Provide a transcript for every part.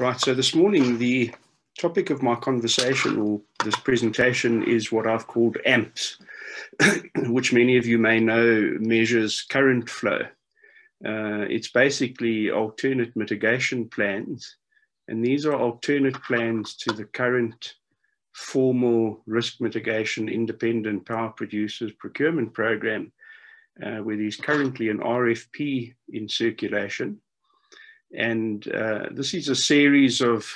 Right, so this morning the topic of my conversation or this presentation is what I've called AMPS, which many of you may know measures current flow. Uh, it's basically alternate mitigation plans, and these are alternate plans to the current formal risk mitigation independent power producers procurement program, uh, where there's currently an RFP in circulation and uh, this is a series of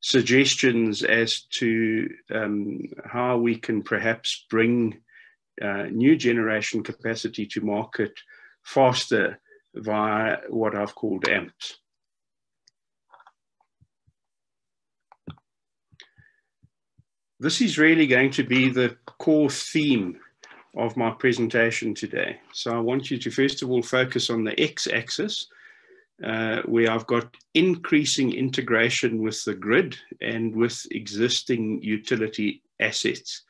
suggestions as to um, how we can perhaps bring uh, new generation capacity to market faster via what I've called AMPs. This is really going to be the core theme of my presentation today. So I want you to first of all focus on the x-axis, uh, where I've got increasing integration with the grid and with existing utility assets,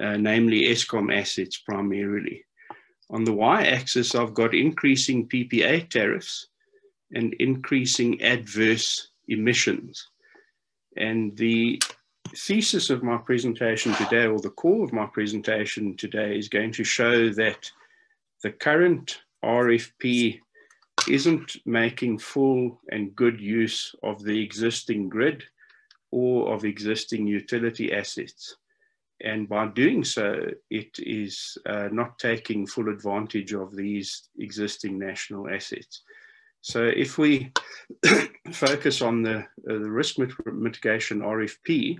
uh, namely Eskom assets primarily. On the y-axis, I've got increasing PPA tariffs and increasing adverse emissions. And the thesis of my presentation today, or the core of my presentation today, is going to show that the current RFP isn't making full and good use of the existing grid or of existing utility assets. And by doing so, it is uh, not taking full advantage of these existing national assets. So if we focus on the, uh, the risk mitigation RFP,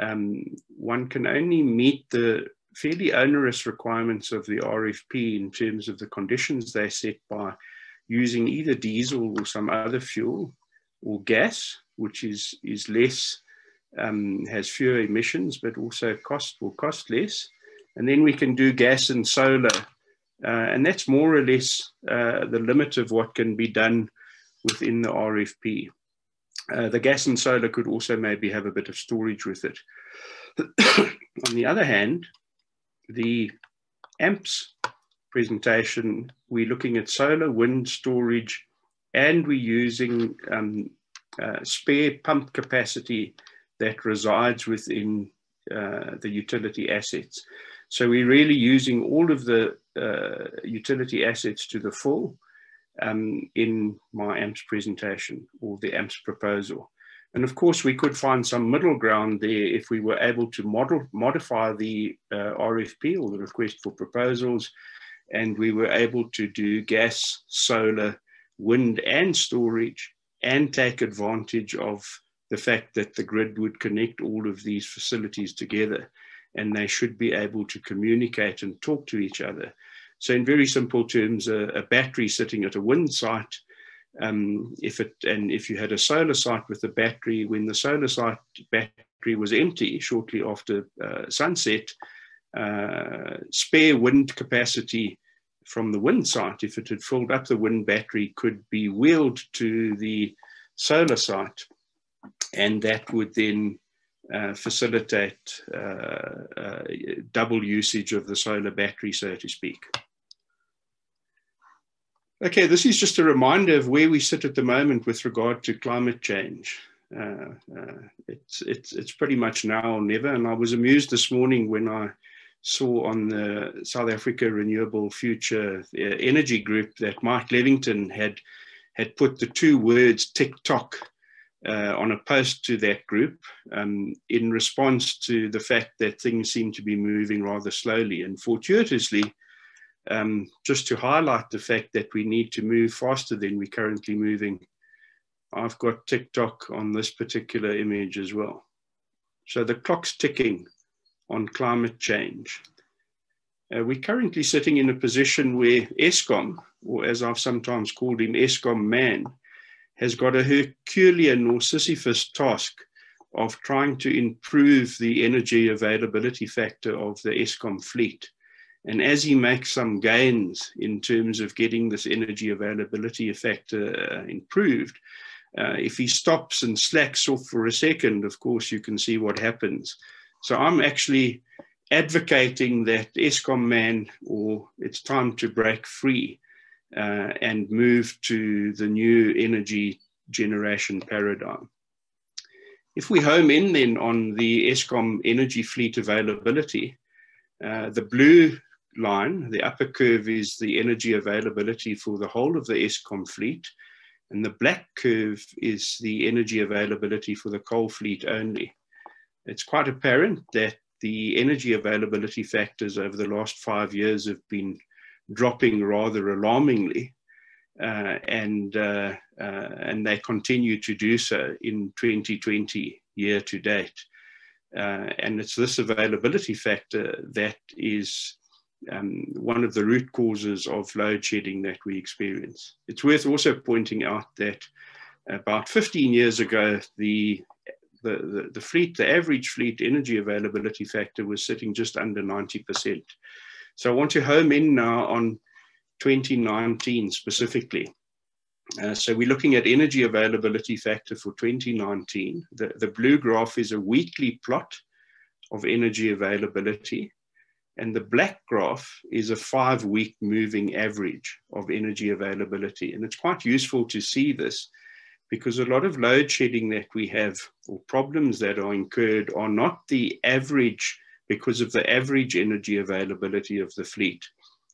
um, one can only meet the fairly onerous requirements of the RFP in terms of the conditions they set by using either diesel or some other fuel or gas, which is, is less, um, has fewer emissions, but also cost will cost less. And then we can do gas and solar. Uh, and that's more or less uh, the limit of what can be done within the RFP. Uh, the gas and solar could also maybe have a bit of storage with it. On the other hand, the AMPS presentation, we're looking at solar, wind storage, and we're using um, uh, spare pump capacity that resides within uh, the utility assets. So we're really using all of the uh, utility assets to the full um, in my AMPS presentation or the AMPS proposal. And of course, we could find some middle ground there if we were able to model, modify the uh, RFP or the request for proposals and we were able to do gas, solar, wind, and storage, and take advantage of the fact that the grid would connect all of these facilities together and they should be able to communicate and talk to each other. So, in very simple terms, a, a battery sitting at a wind site, um, if it and if you had a solar site with a battery, when the solar site battery was empty shortly after uh, sunset, uh, spare wind capacity from the wind site, if it had filled up the wind battery, could be wheeled to the solar site, and that would then uh, facilitate uh, uh, double usage of the solar battery, so to speak. Okay, this is just a reminder of where we sit at the moment with regard to climate change. Uh, uh, it's, it's, it's pretty much now or never. And I was amused this morning when I saw on the South Africa Renewable Future Energy Group that Mike Levington had had put the two words TikTok uh, on a post to that group um, in response to the fact that things seem to be moving rather slowly. And fortuitously, um, just to highlight the fact that we need to move faster than we're currently moving, I've got TikTok on this particular image as well. So the clock's ticking on climate change. Uh, we're currently sitting in a position where Eskom, or as I've sometimes called him, Eskom man, has got a Herculean or Sisyphus task of trying to improve the energy availability factor of the Eskom fleet. And as he makes some gains in terms of getting this energy availability factor uh, improved, uh, if he stops and slacks off for a second, of course, you can see what happens. So I'm actually advocating that Eskom man, or it's time to break free uh, and move to the new energy generation paradigm. If we home in then on the Eskom energy fleet availability, uh, the blue line, the upper curve is the energy availability for the whole of the Eskom fleet, and the black curve is the energy availability for the coal fleet only. It's quite apparent that the energy availability factors over the last five years have been dropping rather alarmingly, uh, and uh, uh, and they continue to do so in 2020 year to date. and it's this availability factor that is um, one of the root causes of load shedding that we experience. It's worth also pointing out that about 15 years ago, the, the, the, fleet, the average fleet energy availability factor was sitting just under 90%. So I want to home in now on 2019 specifically. Uh, so we're looking at energy availability factor for 2019. The, the blue graph is a weekly plot of energy availability. And the black graph is a five week moving average of energy availability. And it's quite useful to see this because a lot of load shedding that we have or problems that are incurred are not the average because of the average energy availability of the fleet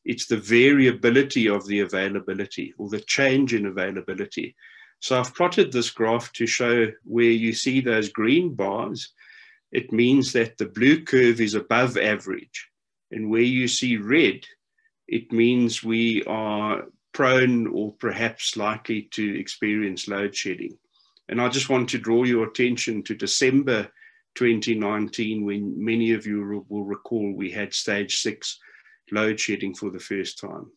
it's the variability of the availability or the change in availability. So I've plotted this graph to show where you see those green bars, it means that the blue curve is above average. And where you see red, it means we are prone or perhaps likely to experience load shedding. And I just want to draw your attention to December 2019, when many of you will recall we had stage six load shedding for the first time.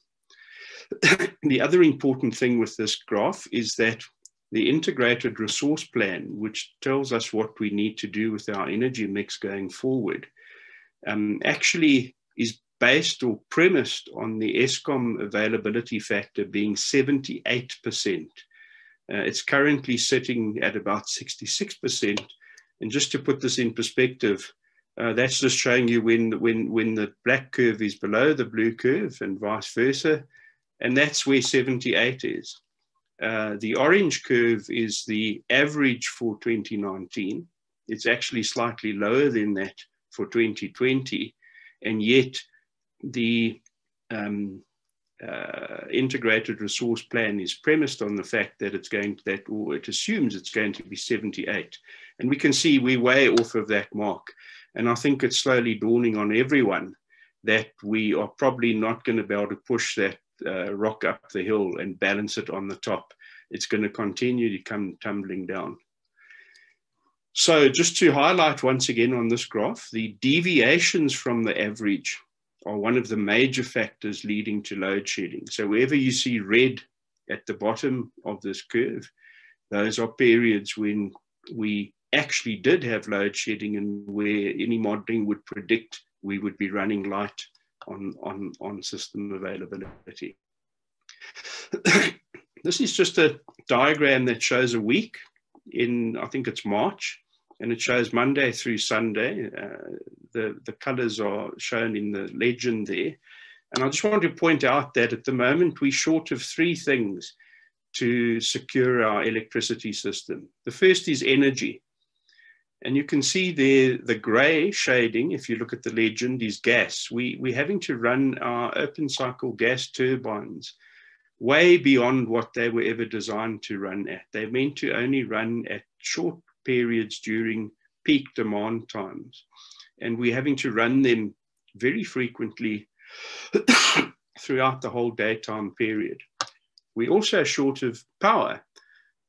the other important thing with this graph is that the integrated resource plan, which tells us what we need to do with our energy mix going forward, um, actually is based or premised on the Eskom availability factor being 78%. Uh, it's currently sitting at about 66%. And just to put this in perspective, uh, that's just showing you when, when, when the black curve is below the blue curve and vice versa. And that's where 78 is. Uh, the orange curve is the average for 2019. It's actually slightly lower than that for 2020. And yet the um, uh, integrated resource plan is premised on the fact that it's going to, that, or it assumes it's going to be 78. And we can see we're way off of that mark. And I think it's slowly dawning on everyone that we are probably not going to be able to push that uh, rock up the hill and balance it on the top. It's going to continue to come tumbling down. So just to highlight once again on this graph, the deviations from the average are one of the major factors leading to load shedding. So wherever you see red at the bottom of this curve, those are periods when we actually did have load shedding and where any modeling would predict we would be running light on, on, on system availability. this is just a diagram that shows a week in, I think it's March, and it shows Monday through Sunday. Uh, the, the colors are shown in the legend there. And I just want to point out that at the moment we're short of three things to secure our electricity system. The first is energy. And you can see there the gray shading, if you look at the legend, is gas. We, we're having to run our open cycle gas turbines way beyond what they were ever designed to run at. They're meant to only run at short periods during peak demand times. And we're having to run them very frequently throughout the whole daytime period. We're also short of power.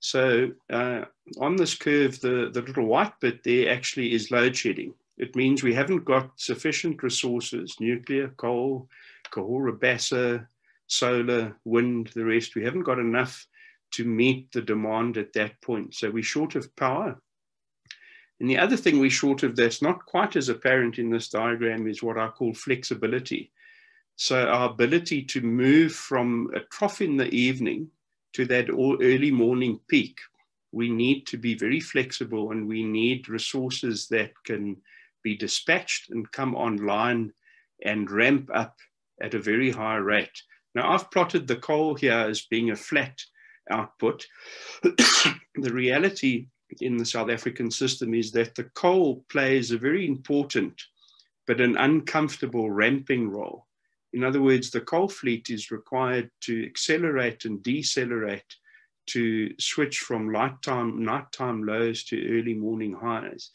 So uh, on this curve, the, the little white bit there actually is load shedding. It means we haven't got sufficient resources, nuclear, coal, Cahora Bassa, solar, wind, the rest. We haven't got enough to meet the demand at that point. So we're short of power. And the other thing we're short of that's not quite as apparent in this diagram is what I call flexibility. So our ability to move from a trough in the evening to that early morning peak, we need to be very flexible and we need resources that can be dispatched and come online and ramp up at a very high rate. Now, I've plotted the coal here as being a flat output. the reality in the South African system is that the coal plays a very important but an uncomfortable ramping role. In other words, the coal fleet is required to accelerate and decelerate to switch from nighttime, nighttime lows to early morning highs.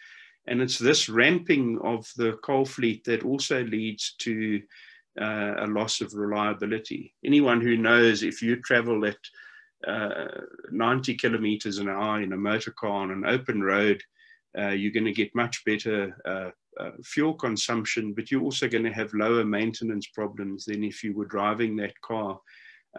And it's this ramping of the coal fleet that also leads to uh, a loss of reliability. Anyone who knows if you travel at uh, 90 kilometers an hour in a motor car on an open road, uh, you're going to get much better uh, uh, fuel consumption, but you're also going to have lower maintenance problems than if you were driving that car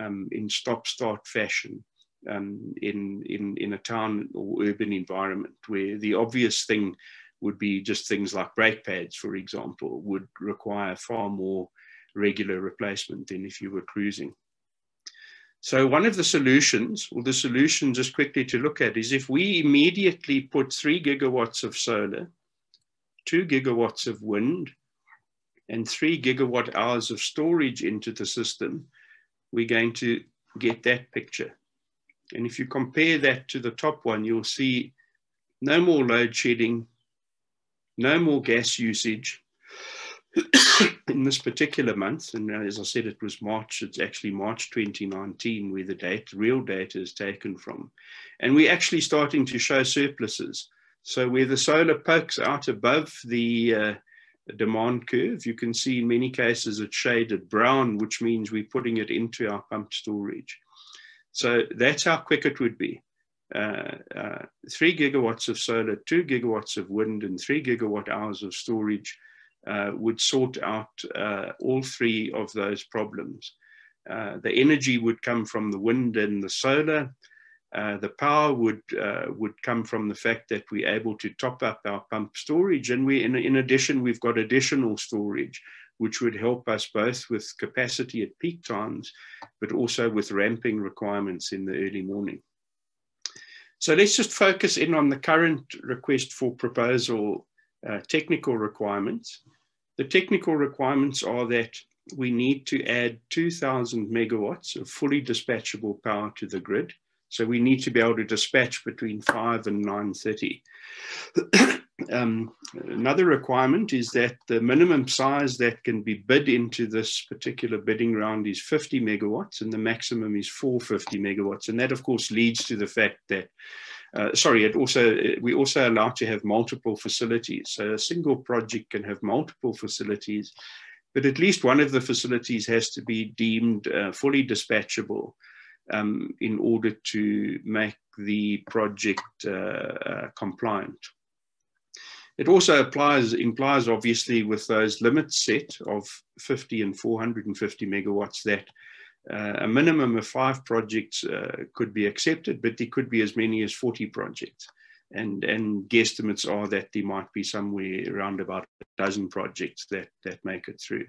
um, in stop-start fashion um, in, in, in a town or urban environment where the obvious thing would be just things like brake pads, for example, would require far more regular replacement than if you were cruising. So one of the solutions, or the solution just quickly to look at is if we immediately put three gigawatts of solar, two gigawatts of wind, and three gigawatt hours of storage into the system, we're going to get that picture. And if you compare that to the top one, you'll see no more load shedding, no more gas usage, in this particular month, and as I said, it was March, it's actually March 2019 where the data, real data is taken from. And we're actually starting to show surpluses. So where the solar pokes out above the uh, demand curve, you can see in many cases it's shaded brown, which means we're putting it into our pumped storage. So that's how quick it would be. Uh, uh, three gigawatts of solar, two gigawatts of wind, and three gigawatt hours of storage uh, would sort out uh, all three of those problems. Uh, the energy would come from the wind and the solar. Uh, the power would uh, would come from the fact that we're able to top up our pump storage, and we, in, in addition, we've got additional storage, which would help us both with capacity at peak times, but also with ramping requirements in the early morning. So let's just focus in on the current request for proposal technical requirements. The technical requirements are that we need to add 2000 megawatts of fully dispatchable power to the grid. So we need to be able to dispatch between 5 and 9.30. um, another requirement is that the minimum size that can be bid into this particular bidding round is 50 megawatts and the maximum is 450 megawatts. And that, of course, leads to the fact that uh, sorry, it also we also allow to have multiple facilities. So a single project can have multiple facilities, but at least one of the facilities has to be deemed uh, fully dispatchable um, in order to make the project uh, uh compliant. It also applies implies obviously with those limits set of 50 and 450 megawatts that a minimum of five projects uh, could be accepted, but there could be as many as 40 projects. And, and guesstimates are that there might be somewhere around about a dozen projects that, that make it through.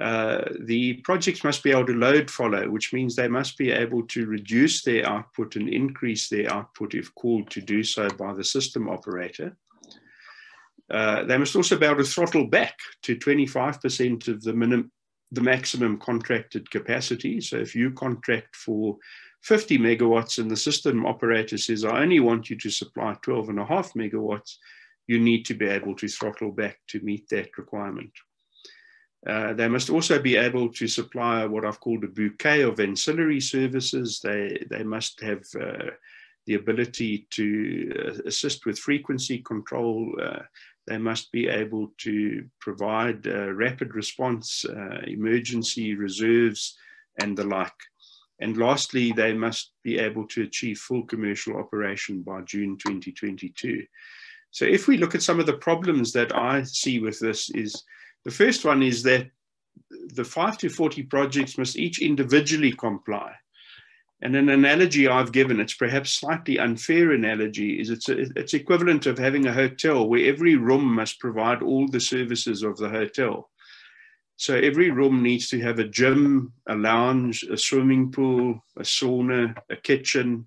Uh, the projects must be able to load follow, which means they must be able to reduce their output and increase their output if called to do so by the system operator. Uh, they must also be able to throttle back to 25% of the minimum the maximum contracted capacity. So if you contract for 50 megawatts and the system operator says, I only want you to supply 12 and a half megawatts, you need to be able to throttle back to meet that requirement. Uh, they must also be able to supply what I've called a bouquet of ancillary services. They, they must have uh, the ability to uh, assist with frequency control, uh, they must be able to provide uh, rapid response, uh, emergency reserves, and the like. And lastly, they must be able to achieve full commercial operation by June 2022. So if we look at some of the problems that I see with this is, the first one is that the 5 to 40 projects must each individually comply and an analogy I've given, it's perhaps slightly unfair analogy, is it's, a, it's equivalent of having a hotel where every room must provide all the services of the hotel. So every room needs to have a gym, a lounge, a swimming pool, a sauna, a kitchen,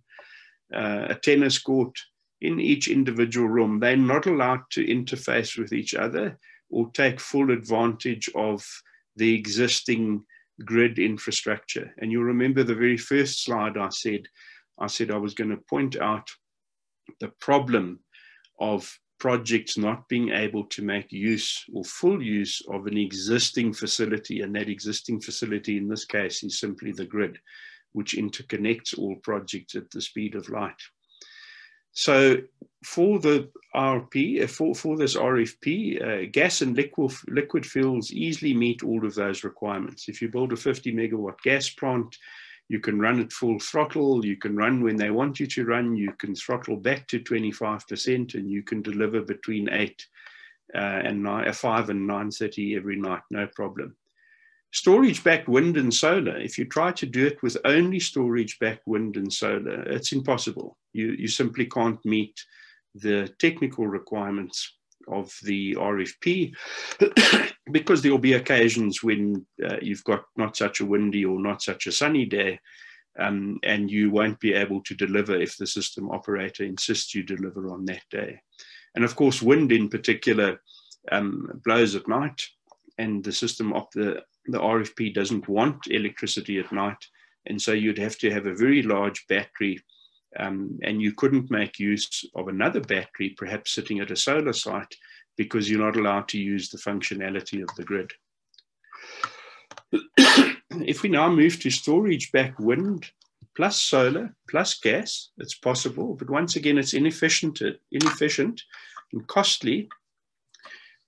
uh, a tennis court in each individual room. They're not allowed to interface with each other or take full advantage of the existing grid infrastructure. And you'll remember the very first slide I said, I said I was going to point out the problem of projects not being able to make use or full use of an existing facility. And that existing facility in this case is simply the grid, which interconnects all projects at the speed of light. So for the RP, uh, for, for this RFP, uh, gas and liquid, liquid fuels easily meet all of those requirements. If you build a 50 megawatt gas plant, you can run at full throttle, you can run when they want you to run, you can throttle back to 25%, and you can deliver between 8 uh, and nine, uh, 5 and 9.30 every night, no problem. Storage backed wind and solar, if you try to do it with only storage backed wind and solar, it's impossible. You, you simply can't meet the technical requirements of the RFP because there will be occasions when uh, you've got not such a windy or not such a sunny day um, and you won't be able to deliver if the system operator insists you deliver on that day. And of course, wind in particular um, blows at night and the system of the the RFP doesn't want electricity at night. And so you'd have to have a very large battery um, and you couldn't make use of another battery, perhaps sitting at a solar site, because you're not allowed to use the functionality of the grid. if we now move to storage back wind plus solar plus gas, it's possible, but once again, it's inefficient, inefficient and costly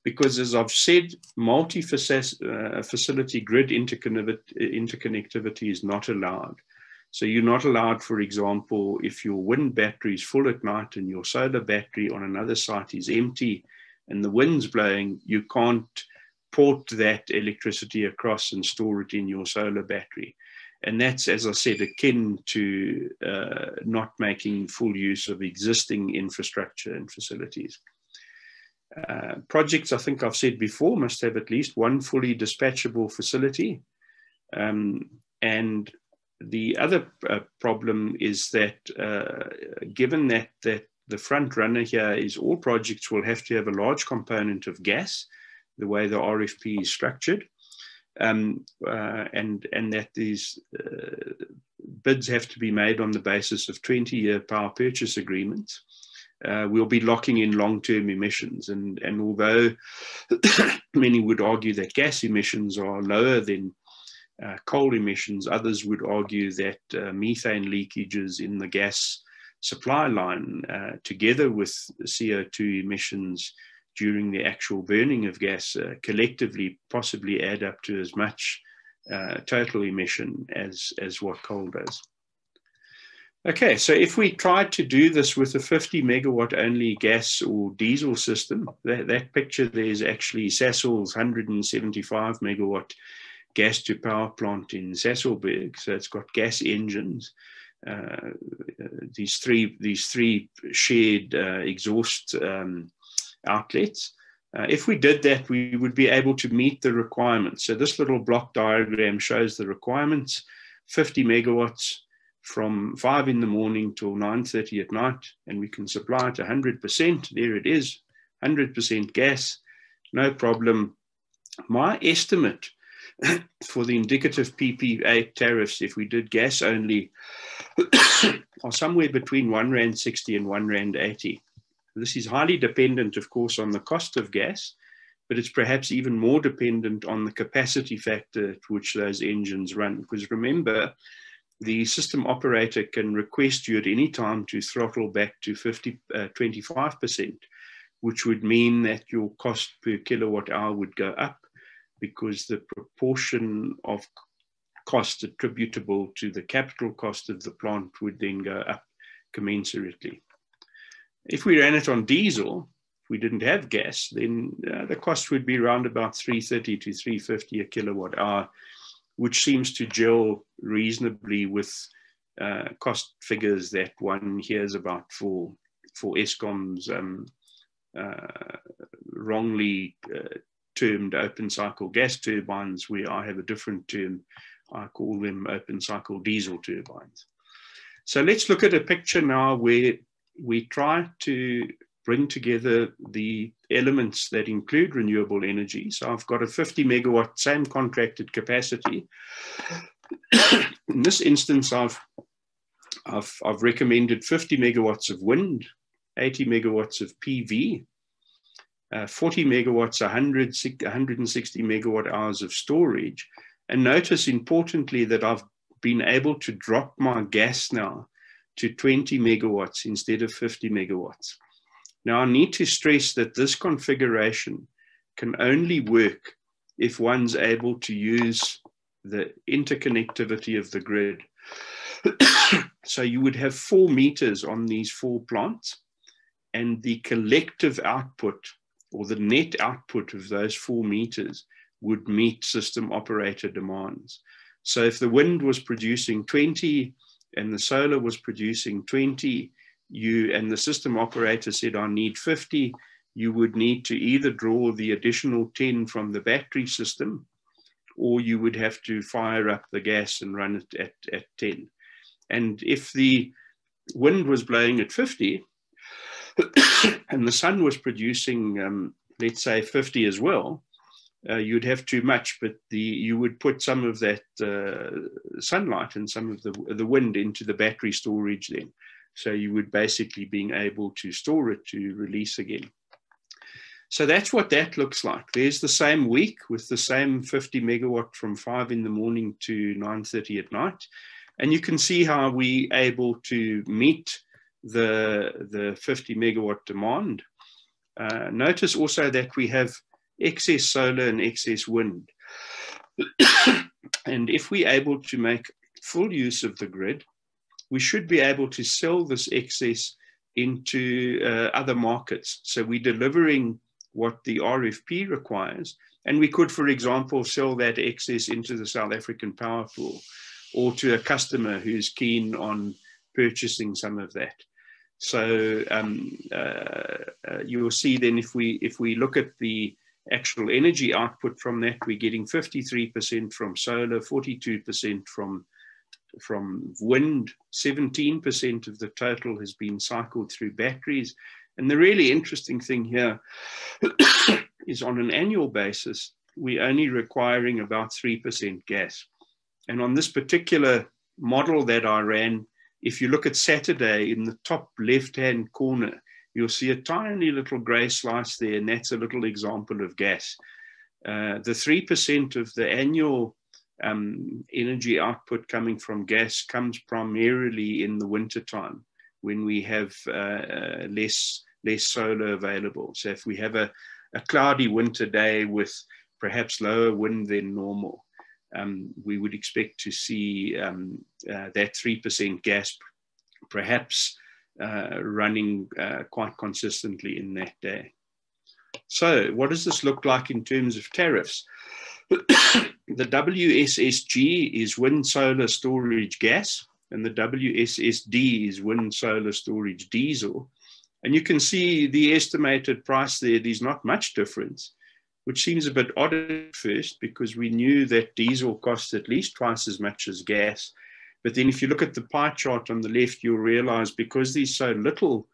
because as I've said, multi-facility grid interconnectivity is not allowed. So you're not allowed, for example, if your wind battery is full at night and your solar battery on another site is empty and the wind's blowing, you can't port that electricity across and store it in your solar battery. And that's, as I said, akin to uh, not making full use of existing infrastructure and facilities. Uh, projects, I think I've said before, must have at least one fully dispatchable facility. Um, and the other uh, problem is that uh, given that, that the front runner here is all projects will have to have a large component of gas, the way the RFP is structured, um, uh, and, and that these uh, bids have to be made on the basis of 20 year power purchase agreements uh, we'll be locking in long-term emissions. And, and although many would argue that gas emissions are lower than uh, coal emissions, others would argue that uh, methane leakages in the gas supply line, uh, together with CO2 emissions during the actual burning of gas, uh, collectively possibly add up to as much uh, total emission as, as what coal does. Okay, so if we tried to do this with a 50 megawatt only gas or diesel system, that, that picture there is actually Sasol's 175 megawatt gas to power plant in Sasolburg. So it's got gas engines. Uh, these three these three shared uh, exhaust um, outlets. Uh, if we did that, we would be able to meet the requirements. So this little block diagram shows the requirements: 50 megawatts, from five in the morning till 9.30 at night, and we can supply it 100%. There it is, 100% gas, no problem. My estimate for the indicative PPA tariffs, if we did gas only, are somewhere between one rand 60 and one rand 80. This is highly dependent, of course, on the cost of gas, but it's perhaps even more dependent on the capacity factor at which those engines run. Because remember, the system operator can request you at any time to throttle back to 50, uh, 25%, which would mean that your cost per kilowatt hour would go up because the proportion of cost attributable to the capital cost of the plant would then go up commensurately. If we ran it on diesel, if we didn't have gas, then uh, the cost would be around about 330 to 350 a kilowatt hour which seems to gel reasonably with uh, cost figures that one hears about for for Eskom's um, uh, wrongly uh, termed open cycle gas turbines, where I have a different term. I call them open cycle diesel turbines. So let's look at a picture now where we try to bring together the elements that include renewable energy. So I've got a 50 megawatt, same contracted capacity. In this instance, I've, I've, I've recommended 50 megawatts of wind 80 megawatts of PV, uh, 40 megawatts, 100, 160 megawatt hours of storage. And notice importantly that I've been able to drop my gas now to 20 megawatts instead of 50 megawatts. Now I need to stress that this configuration can only work if one's able to use the interconnectivity of the grid. so you would have four meters on these four plants and the collective output or the net output of those four meters would meet system operator demands. So if the wind was producing 20 and the solar was producing 20, you and the system operator said, I need 50, you would need to either draw the additional 10 from the battery system or you would have to fire up the gas and run it at, at 10. And if the wind was blowing at 50 and the sun was producing, um, let's say, 50 as well, uh, you'd have too much, but the you would put some of that uh, sunlight and some of the, the wind into the battery storage then. So you would basically being able to store it to release again. So that's what that looks like. There's the same week with the same 50 megawatt from 5 in the morning to 9.30 at night. And you can see how we able to meet the, the 50 megawatt demand. Uh, notice also that we have excess solar and excess wind. and if we're able to make full use of the grid, we should be able to sell this excess into uh, other markets. So we're delivering what the RFP requires. And we could, for example, sell that excess into the South African power pool or to a customer who's keen on purchasing some of that. So um, uh, uh, you will see then if we if we look at the actual energy output from that, we're getting 53% from solar, 42% from from wind, 17% of the total has been cycled through batteries. And the really interesting thing here is on an annual basis, we're only requiring about 3% gas. And on this particular model that I ran, if you look at Saturday in the top left hand corner, you'll see a tiny little gray slice there, and that's a little example of gas. Uh, the 3% of the annual um, energy output coming from gas comes primarily in the winter time when we have uh, uh, less, less solar available. So if we have a, a cloudy winter day with perhaps lower wind than normal, um, we would expect to see um, uh, that 3% gas perhaps uh, running uh, quite consistently in that day. So, what does this look like in terms of tariffs? the WSSG is wind solar storage gas, and the WSSD is wind solar storage diesel. And you can see the estimated price there, there's not much difference, which seems a bit odd at first because we knew that diesel costs at least twice as much as gas. But then if you look at the pie chart on the left, you'll realize because there's so little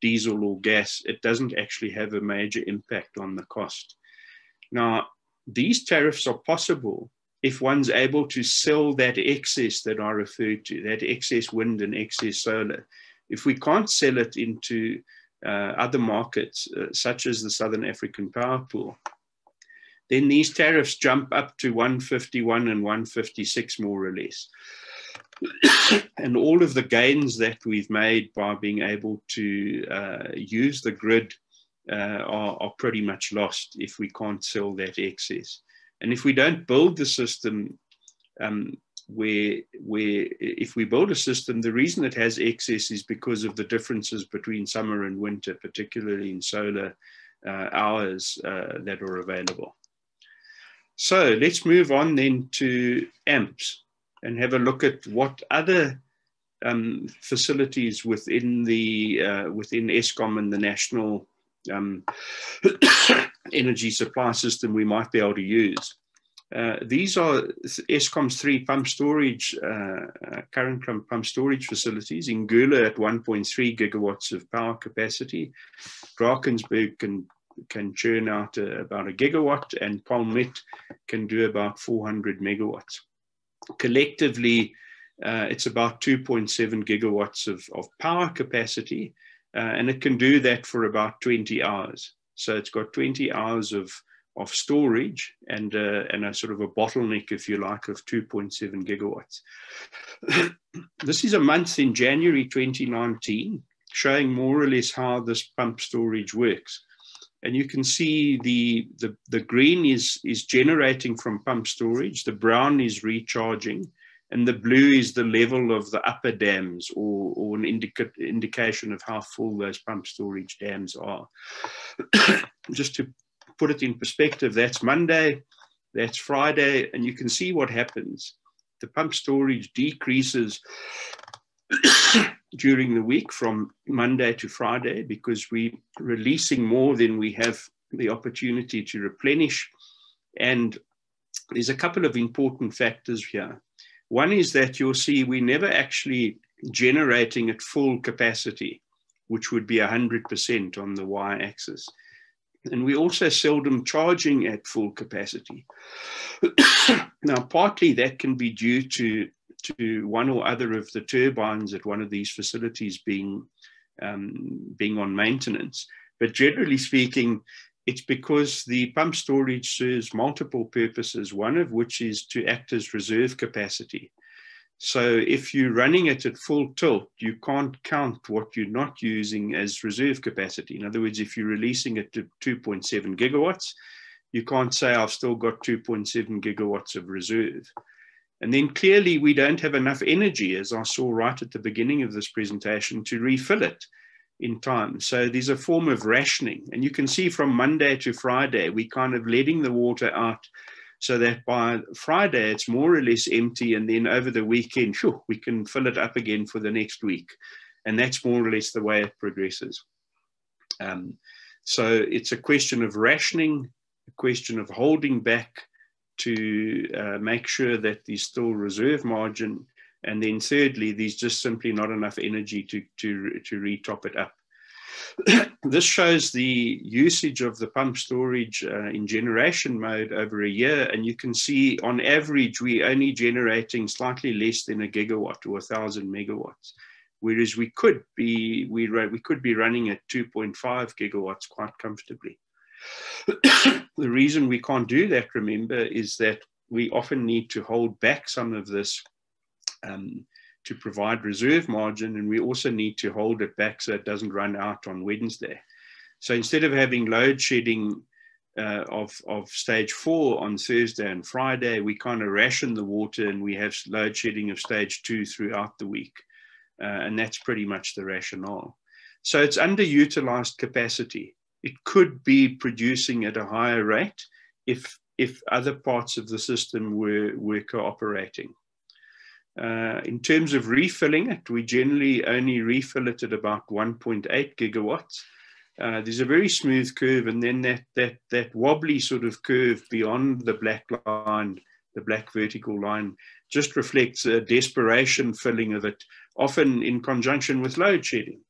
diesel or gas, it doesn't actually have a major impact on the cost. Now, these tariffs are possible if one's able to sell that excess that I referred to, that excess wind and excess solar. If we can't sell it into uh, other markets, uh, such as the Southern African Power Pool, then these tariffs jump up to 151 and 156 more or less. and all of the gains that we've made by being able to uh, use the grid uh, are, are, pretty much lost if we can't sell that excess. And if we don't build the system um, where, where if we build a system, the reason it has excess is because of the differences between summer and winter, particularly in solar uh, hours uh, that are available. So let's move on then to amps and have a look at what other um, facilities within the uh, within Eskom and the national um, energy supply system we might be able to use. Uh, these are Eskom's three pump storage, uh, uh current pump storage facilities. in Ingula at 1.3 gigawatts of power capacity. Drakensberg can, can churn out uh, about a gigawatt, and Palmit can do about 400 megawatts collectively, uh, it's about 2.7 gigawatts of, of power capacity. uh, and it can do that for about 20 hours. So it's got 20 hours of, of storage and, uh, and a sort of a bottleneck, if you like, of 2.7 gigawatts. this is a month in January 2019, showing more or less how this pump storage works. And you can see the, the, the green is, is generating from pump storage, the brown is recharging, and the blue is the level of the upper dams or, or an indica indication of how full those pump storage dams are. Just to put it in perspective, that's Monday, that's Friday, and you can see what happens. The pump storage decreases during the week from Monday to Friday because we're releasing more than we have the opportunity to replenish. And there's a couple of important factors here. One is that you'll see we're never actually generating at full capacity, which would be 100% on the y axis. And we also seldom charging at full capacity. now, partly that can be due to, to one or other of the turbines at one of these facilities being, um, being on maintenance. But generally speaking, it's because the pump storage serves multiple purposes, one of which is to act as reserve capacity. So if you're running it at full tilt, you can't count what you're not using as reserve capacity. In other words, if you're releasing it to 2.7 gigawatts, you can't say I've still got 2.7 gigawatts of reserve. And then clearly we don't have enough energy, as I saw right at the beginning of this presentation, to refill it in time. So there's a form of rationing. And you can see from Monday to Friday, we kind of letting the water out so that by Friday it's more or less empty. And then over the weekend, whew, we can fill it up again for the next week. And that's more or less the way it progresses. Um, so it's a question of rationing, a question of holding back to uh, make sure that there's still reserve margin and then thirdly, there's just simply not enough energy to, to, to retop it up. this shows the usage of the pump storage uh, in generation mode over a year. And you can see on average, we're only generating slightly less than a gigawatt or a thousand megawatts. Whereas we could be, we, we could be running at 2.5 gigawatts quite comfortably. the reason we can't do that, remember, is that we often need to hold back some of this um, to provide reserve margin, and we also need to hold it back so it doesn't run out on Wednesday. So instead of having load shedding uh, of, of stage four on Thursday and Friday, we kind of ration the water and we have load shedding of stage two throughout the week. Uh, and that's pretty much the rationale. So it's underutilized capacity. It could be producing at a higher rate if, if other parts of the system were, were cooperating. Uh, in terms of refilling it, we generally only refill it at about 1.8 gigawatts. Uh, there's a very smooth curve, and then that that that wobbly sort of curve beyond the black line, the black vertical line, just reflects a desperation filling of it, often in conjunction with load shedding.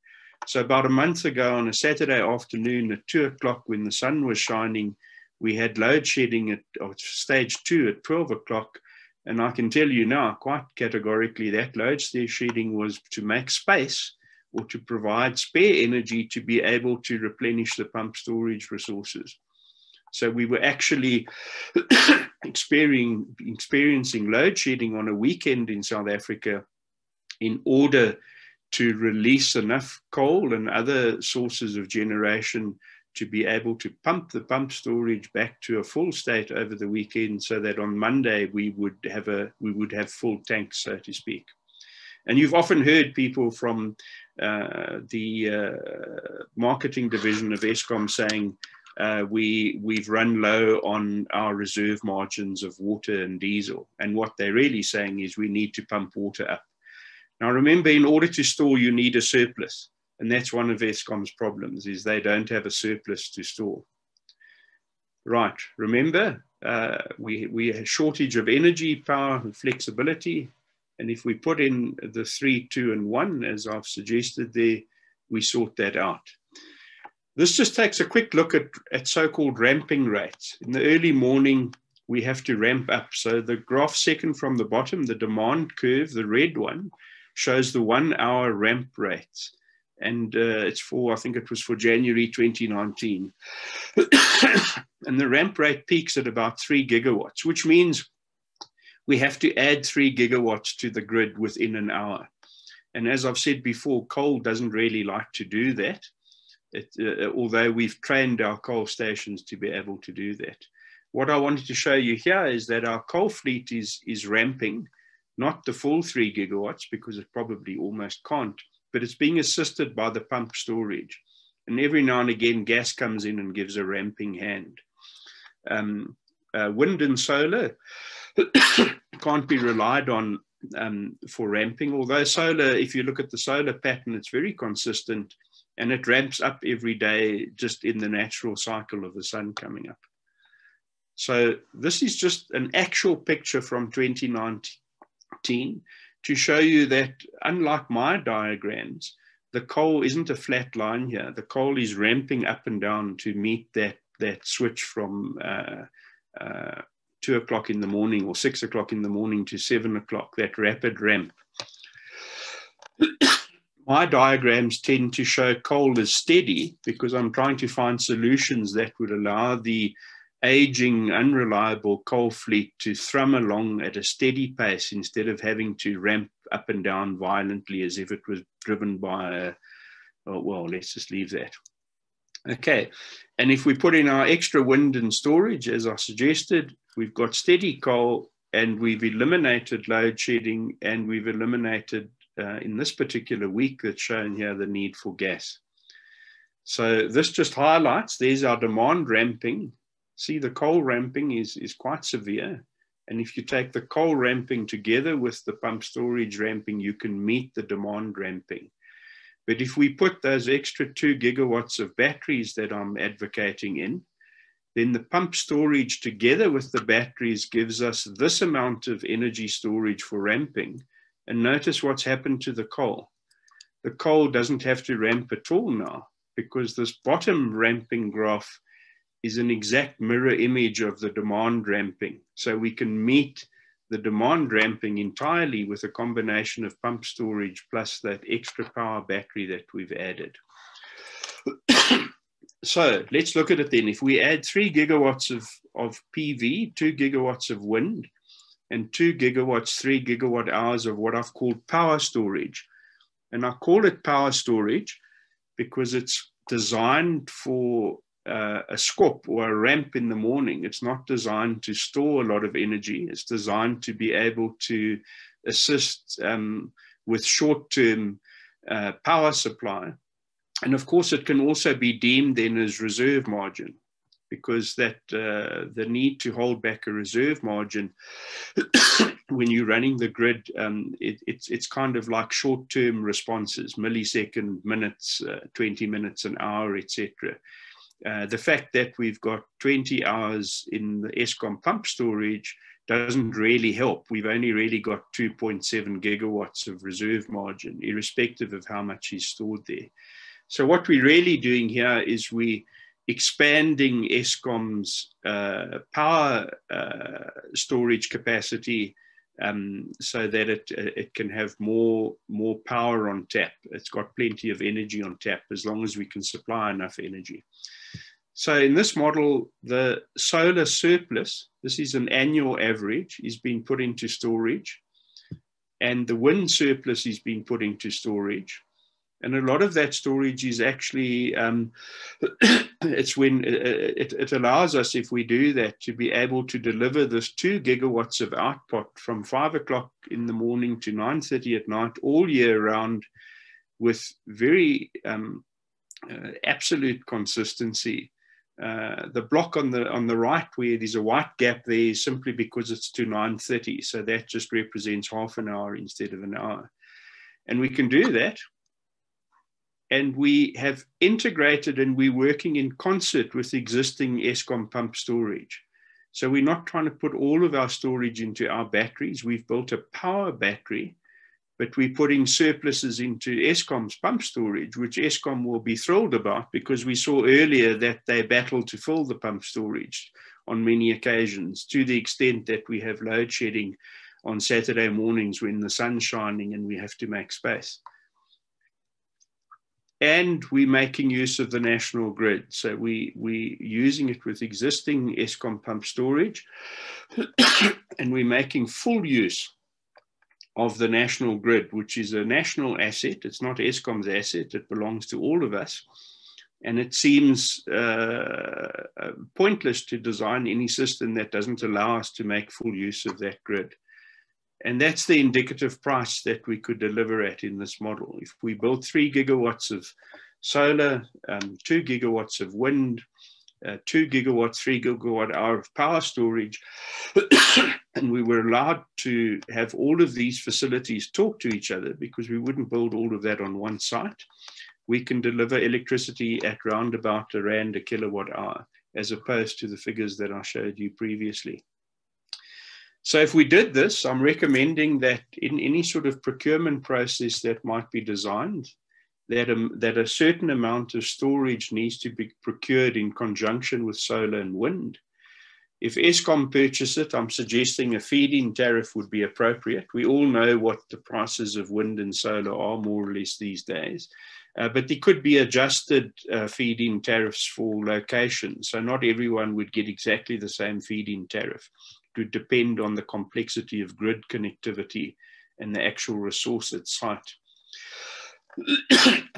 So about a month ago, on a Saturday afternoon at two o'clock, when the sun was shining, we had load shedding at stage two at 12 o'clock and I can tell you now, quite categorically, that load shedding was to make space or to provide spare energy to be able to replenish the pump storage resources. So we were actually experiencing, experiencing load shedding on a weekend in South Africa in order to release enough coal and other sources of generation to be able to pump the pump storage back to a full state over the weekend so that on Monday we would have a we would have full tanks, so to speak. And you've often heard people from uh, the uh, marketing division of Eskom saying, uh, we, we've run low on our reserve margins of water and diesel. And what they're really saying is we need to pump water up. Now, remember, in order to store, you need a surplus. And that's one of Eskom's problems is they don't have a surplus to store. Right, remember, uh, we, we have a shortage of energy, power, and flexibility. And if we put in the three, two, and one, as I've suggested there, we sort that out. This just takes a quick look at, at so-called ramping rates. In the early morning, we have to ramp up. So the graph second from the bottom, the demand curve, the red one, shows the one hour ramp rates and uh, it's for, I think it was for January 2019. and the ramp rate peaks at about three gigawatts, which means we have to add three gigawatts to the grid within an hour. And as I've said before, coal doesn't really like to do that, it, uh, although we've trained our coal stations to be able to do that. What I wanted to show you here is that our coal fleet is, is ramping, not the full three gigawatts, because it probably almost can't, but it's being assisted by the pump storage. And every now and again, gas comes in and gives a ramping hand. Um, uh, wind and solar can't be relied on um, for ramping, although solar, if you look at the solar pattern, it's very consistent and it ramps up every day just in the natural cycle of the sun coming up. So this is just an actual picture from 2019 to show you that unlike my diagrams, the coal isn't a flat line here. The coal is ramping up and down to meet that, that switch from uh, uh, two o'clock in the morning or six o'clock in the morning to seven o'clock, that rapid ramp. My diagrams tend to show coal as steady because I'm trying to find solutions that would allow the aging, unreliable coal fleet to thrum along at a steady pace instead of having to ramp up and down violently as if it was driven by a, oh, well, let's just leave that. Okay, and if we put in our extra wind and storage, as I suggested, we've got steady coal and we've eliminated load shedding and we've eliminated, uh, in this particular week that's shown here, the need for gas. So this just highlights, there's our demand ramping see the coal ramping is, is quite severe. And if you take the coal ramping together with the pump storage ramping, you can meet the demand ramping. But if we put those extra two gigawatts of batteries that I'm advocating in, then the pump storage together with the batteries gives us this amount of energy storage for ramping. And notice what's happened to the coal. The coal doesn't have to ramp at all now because this bottom ramping graph is an exact mirror image of the demand ramping. So we can meet the demand ramping entirely with a combination of pump storage plus that extra power battery that we've added. so let's look at it then. If we add three gigawatts of, of PV, two gigawatts of wind, and two gigawatts, three gigawatt hours of what I've called power storage. And I call it power storage because it's designed for uh, a skop or a ramp in the morning. It's not designed to store a lot of energy. It's designed to be able to assist um, with short-term uh, power supply. And of course, it can also be deemed then as reserve margin because that uh, the need to hold back a reserve margin when you're running the grid, um, it, it's, it's kind of like short-term responses, millisecond, minutes, uh, 20 minutes, an hour, etc. Uh, the fact that we've got 20 hours in the Eskom pump storage doesn't really help. We've only really got 2.7 gigawatts of reserve margin, irrespective of how much is stored there. So what we're really doing here is we expanding Eskom's uh, power uh, storage capacity um, so that it it can have more more power on tap. It's got plenty of energy on tap as long as we can supply enough energy. So in this model, the solar surplus, this is an annual average, is being put into storage, and the wind surplus is being put into storage. And a lot of that storage is actually, um, it's when uh, uh, it, it, allows us, if we do that, to be able to deliver this two gigawatts of output from five o'clock in the morning to 9.30 at night all year round with very um, uh, absolute consistency. Uh, the block on the on the right where there's a white gap there is simply because it's to 9.30 so that just represents half an hour instead of an hour and we can do that and we have integrated and we're working in concert with existing Eskom pump storage. So we're not trying to put all of our storage into our batteries. We've built a power battery, but we're putting surpluses into Eskom's pump storage, which Eskom will be thrilled about because we saw earlier that they battled to fill the pump storage on many occasions to the extent that we have load shedding on Saturday mornings when the sun's shining and we have to make space. and we're making use of the national grid. So we we using it with existing Eskom pump storage, and we're making full use of the national grid, which is a national asset. It's not Eskom's asset; it belongs to all of us. And it seems uh, uh pointless to design any system that doesn't allow us to make full use of that grid. And that's the indicative price that we could deliver at in this model. If we build three gigawatts of solar, um, two gigawatts of wind, uh, two gigawatts, three gigawatt hour of power storage, and we were allowed to have all of these facilities talk to each other because we wouldn't build all of that on one site. We can deliver electricity at round about a rand a kilowatt hour, as opposed to the figures that I showed you previously. So if we did this, I'm recommending that in any sort of procurement process that might be designed, that a, that a certain amount of storage needs to be procured in conjunction with solar and wind. If Eskom purchase it, I'm suggesting a feed-in tariff would be appropriate. We all know what the prices of wind and solar are more or less these days. Uh, but there could be adjusted uh, feed-in tariffs for locations. So not everyone would get exactly the same feed-in tariff would depend on the complexity of grid connectivity and the actual resource at site.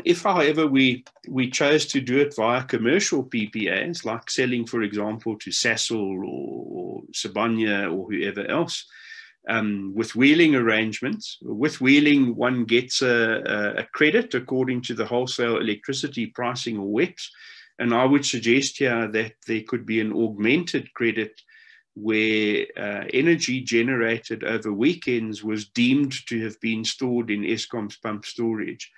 If, however, we, we chose to do it via commercial PPAs, like selling, for example, to Sasol or, or Sibanye or whoever else, um, with wheeling arrangements. With wheeling, one gets a, a, credit according to the wholesale electricity pricing or WEPS. And I would suggest here that there could be an augmented credit where uh, energy generated over weekends was deemed to have been stored in Eskom's pump storage.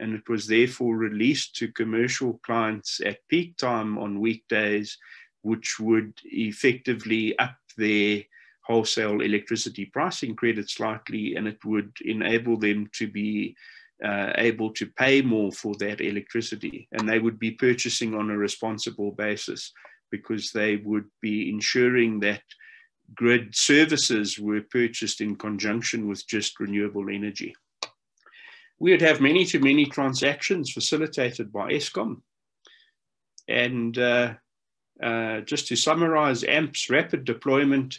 And it was therefore released to commercial clients at peak time on weekdays, which would effectively up their wholesale electricity pricing credit slightly, and it would enable them to be uh, able to pay more for that electricity. And they would be purchasing on a responsible basis because they would be ensuring that grid services were purchased in conjunction with just renewable energy. We would have many to many transactions facilitated by Eskom. And uh, uh, just to summarize, AMP's rapid deployment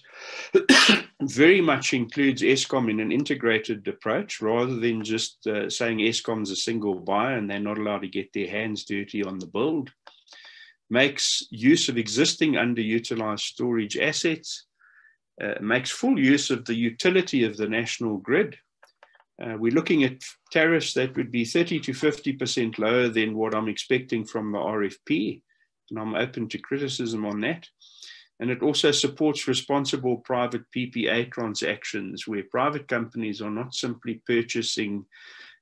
very much includes Eskom in an integrated approach rather than just uh, saying Eskom's a single buyer and they're not allowed to get their hands dirty on the build makes use of existing underutilized storage assets, uh, makes full use of the utility of the national grid. Uh, we're looking at tariffs that would be 30 to 50% lower than what I'm expecting from the RFP, and I'm open to criticism on that. And it also supports responsible private PPA transactions where private companies are not simply purchasing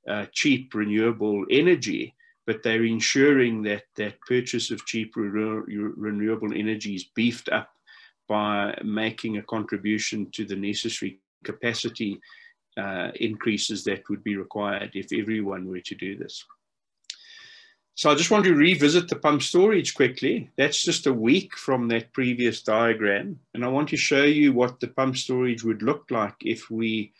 uh, cheap renewable energy, but they're ensuring that that purchase of cheap renewable energy is beefed up by making a contribution to the necessary capacity uh, increases that would be required if everyone were to do this. So I just want to revisit the pump storage quickly. That's just a week from that previous diagram. And I want to show you what the pump storage would look like if we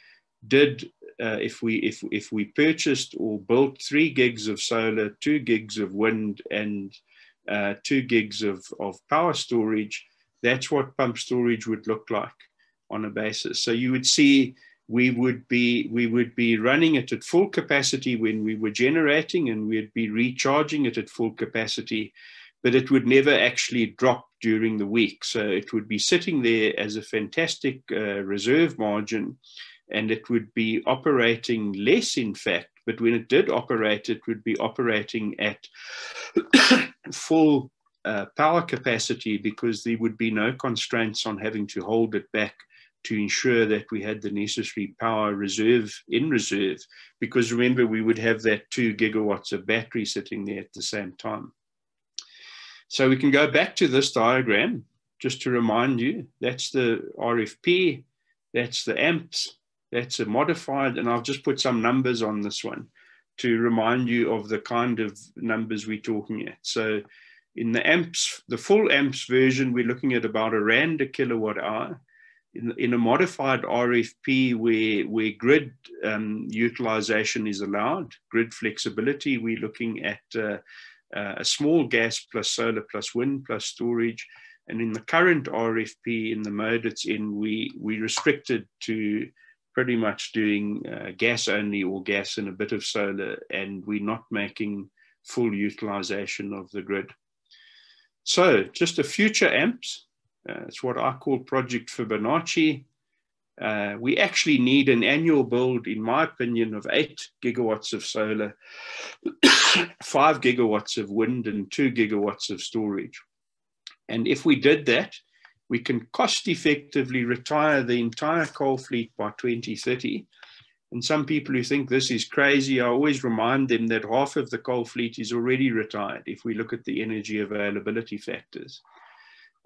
did uh, if we if if we purchased or built three gigs of solar, two gigs of wind, and uh, two gigs of of power storage, that's what pump storage would look like on a basis. So you would see we would be we would be running it at full capacity when we were generating, and we'd be recharging it at full capacity, but it would never actually drop during the week. So it would be sitting there as a fantastic uh, reserve margin and it would be operating less, in fact. But when it did operate, it would be operating at full uh, power capacity because there would be no constraints on having to hold it back to ensure that we had the necessary power reserve in reserve. Because remember, we would have that two gigawatts of battery sitting there at the same time. So we can go back to this diagram just to remind you that's the RFP, that's the amps, that's a modified, and I've just put some numbers on this one to remind you of the kind of numbers we're talking at. So in the amps, the full amps version, we're looking at about a rand a kilowatt hour. In, in a modified RFP where, where grid um, utilization is allowed, grid flexibility, we're looking at uh, uh, a small gas plus solar plus wind plus storage. And in the current RFP, in the mode it's in, we, we restricted to pretty much doing uh, gas only or gas and a bit of solar, and we're not making full utilization of the grid. So just a future amps, uh, it's what I call Project Fibonacci. Uh, we actually need an annual build, in my opinion, of eight gigawatts of solar, five gigawatts of wind, and two gigawatts of storage. And if we did that, we can cost effectively retire the entire coal fleet by 2030. And some people who think this is crazy, I always remind them that half of the coal fleet is already retired if we look at the energy availability factors.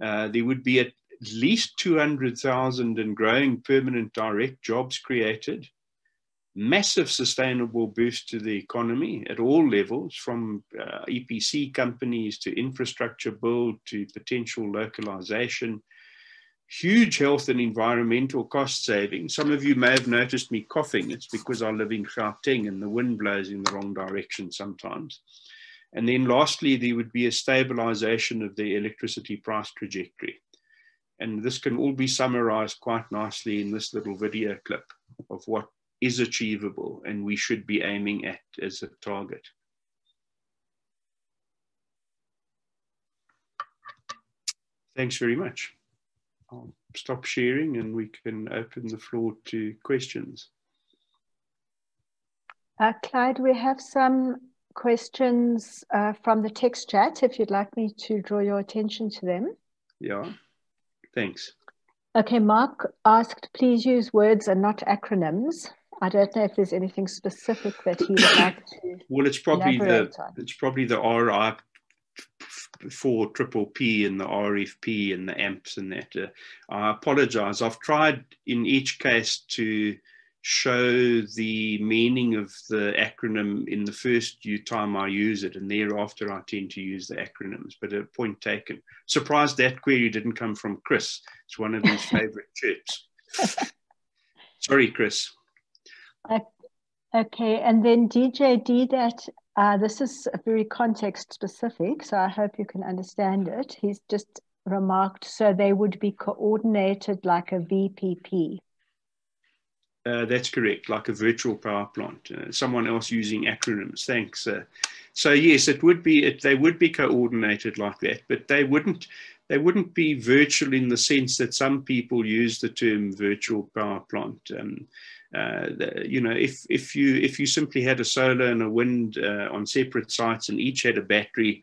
Uh, there would be at least 200,000 and growing permanent direct jobs created, massive sustainable boost to the economy at all levels, from uh, EPC companies to infrastructure build to potential localization, huge health and environmental cost savings. Some of you may have noticed me coughing. It's because I live in Gauteng and the wind blows in the wrong direction sometimes. And then lastly, there would be a stabilization of the electricity price trajectory. And this can all be summarized quite nicely in this little video clip of what is achievable and we should be aiming at as a target. Thanks very much. I'll stop sharing and we can open the floor to questions. Uh, Clyde, we have some questions uh, from the text chat if you'd like me to draw your attention to them. Yeah, thanks. Okay, Mark asked, please use words and not acronyms. I don't know if there's anything specific that he would like to. well, it's probably the on. it's probably the RI for triple P and the RFP and the amps and that. Uh, I apologize. I've tried in each case to show the meaning of the acronym in the first time I use it, and thereafter I tend to use the acronyms. But a point taken. Surprised that query didn't come from Chris. It's one of his favorite chips. Sorry, Chris. Okay, and then DJD that uh, this is very context specific, so I hope you can understand it. He's just remarked, so they would be coordinated like a VPP. Uh, that's correct, like a virtual power plant. Uh, someone else using acronyms. Thanks. Uh, so yes, it would be. It, they would be coordinated like that, but they wouldn't. They wouldn't be virtual in the sense that some people use the term virtual power plant. Um, uh, the, you know, if if you if you simply had a solar and a wind uh, on separate sites and each had a battery,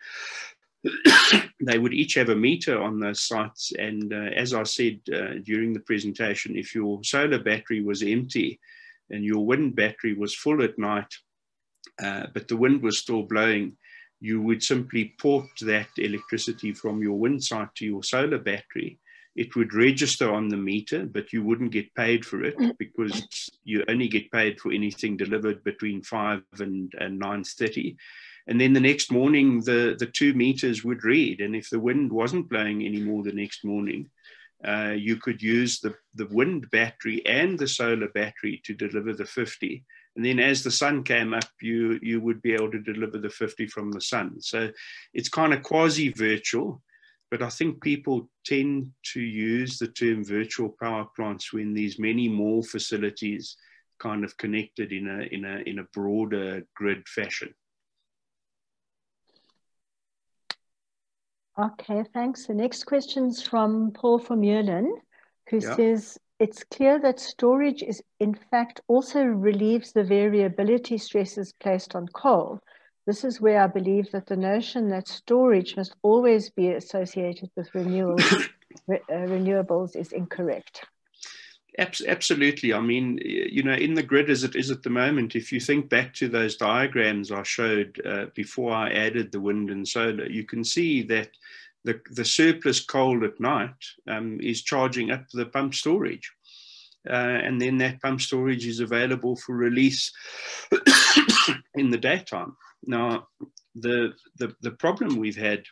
they would each have a meter on those sites. And uh, as I said uh, during the presentation, if your solar battery was empty and your wind battery was full at night, uh, but the wind was still blowing, you would simply port that electricity from your wind site to your solar battery it would register on the meter, but you wouldn't get paid for it mm. because you only get paid for anything delivered between 5 and, and 9.30. And then the next morning, the, the two meters would read. And if the wind wasn't blowing anymore the next morning, uh, you could use the, the wind battery and the solar battery to deliver the 50. And then as the sun came up, you, you would be able to deliver the 50 from the sun. So it's kind of quasi virtual but I think people tend to use the term virtual power plants when there's many more facilities kind of connected in a in a in a broader grid fashion. Okay, thanks. The next question is from Paul from Yerlin, who yeah. says it's clear that storage is in fact also relieves the variability stresses placed on coal this is where I believe that the notion that storage must always be associated with renewables, re, uh, renewables is incorrect. Absolutely. I mean, you know, in the grid as it is at the moment, if you think back to those diagrams I showed uh, before I added the wind and solar, you can see that the, the surplus coal at night um, is charging up the pump storage. Uh, and then that pump storage is available for release in the daytime. Now, the, the, the problem we've had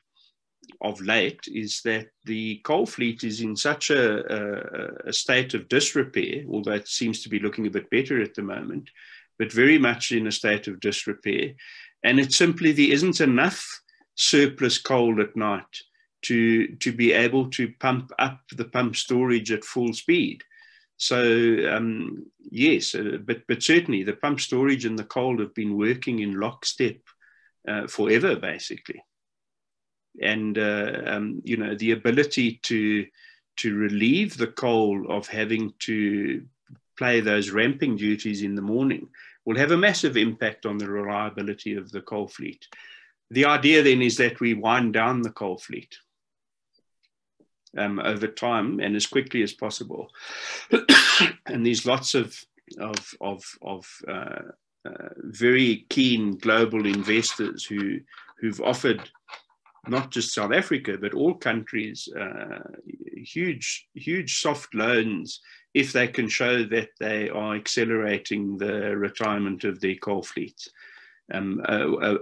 of late is that the coal fleet is in such a, a, a, state of disrepair, although it seems to be looking a bit better at the moment, but very much in a state of disrepair. And it simply there isn't enough surplus coal at night to, to be able to pump up the pump storage at full speed. So um, yes, uh, but but certainly the pump storage and the coal have been working in lockstep uh, forever, basically. And uh, um, you know the ability to to relieve the coal of having to play those ramping duties in the morning will have a massive impact on the reliability of the coal fleet. The idea then is that we wind down the coal fleet um, over time and as quickly as possible. and there's lots of of of, of uh, uh, very keen global investors who who've offered not just South Africa but all countries uh, huge huge soft loans if they can show that they are accelerating the retirement of their coal fleets um,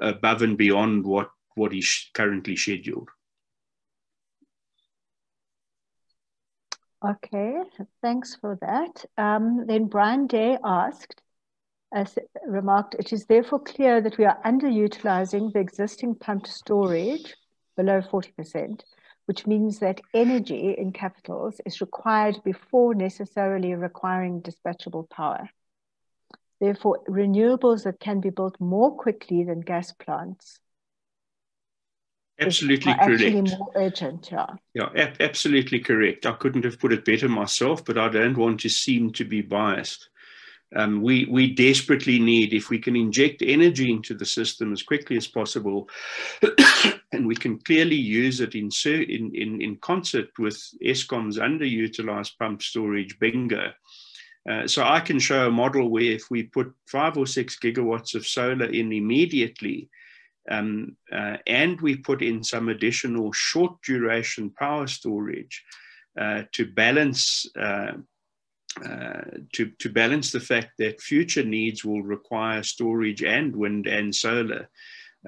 above and beyond what what is currently scheduled. Okay, thanks for that. Um, then Brian Day asked, as remarked, it is therefore clear that we are underutilizing the existing pumped storage below 40%, which means that energy in capitals is required before necessarily requiring dispatchable power. Therefore, renewables that can be built more quickly than gas plants Absolutely correct. more urgent, yeah. Yeah, ab- absolutely correct. I couldn't have put it better myself, but I don't want to seem to be biased. Um, we, we desperately need, if we can inject energy into the system as quickly as possible, and we can clearly use it in, in, in, in concert with Eskom's underutilized pump storage bingo. Uh, so I can show a model where if we put five or six gigawatts of solar in immediately, um, uh, and we put in some additional short duration power storage uh, to balance uh, to, to balance the fact that future needs will require storage and wind and solar.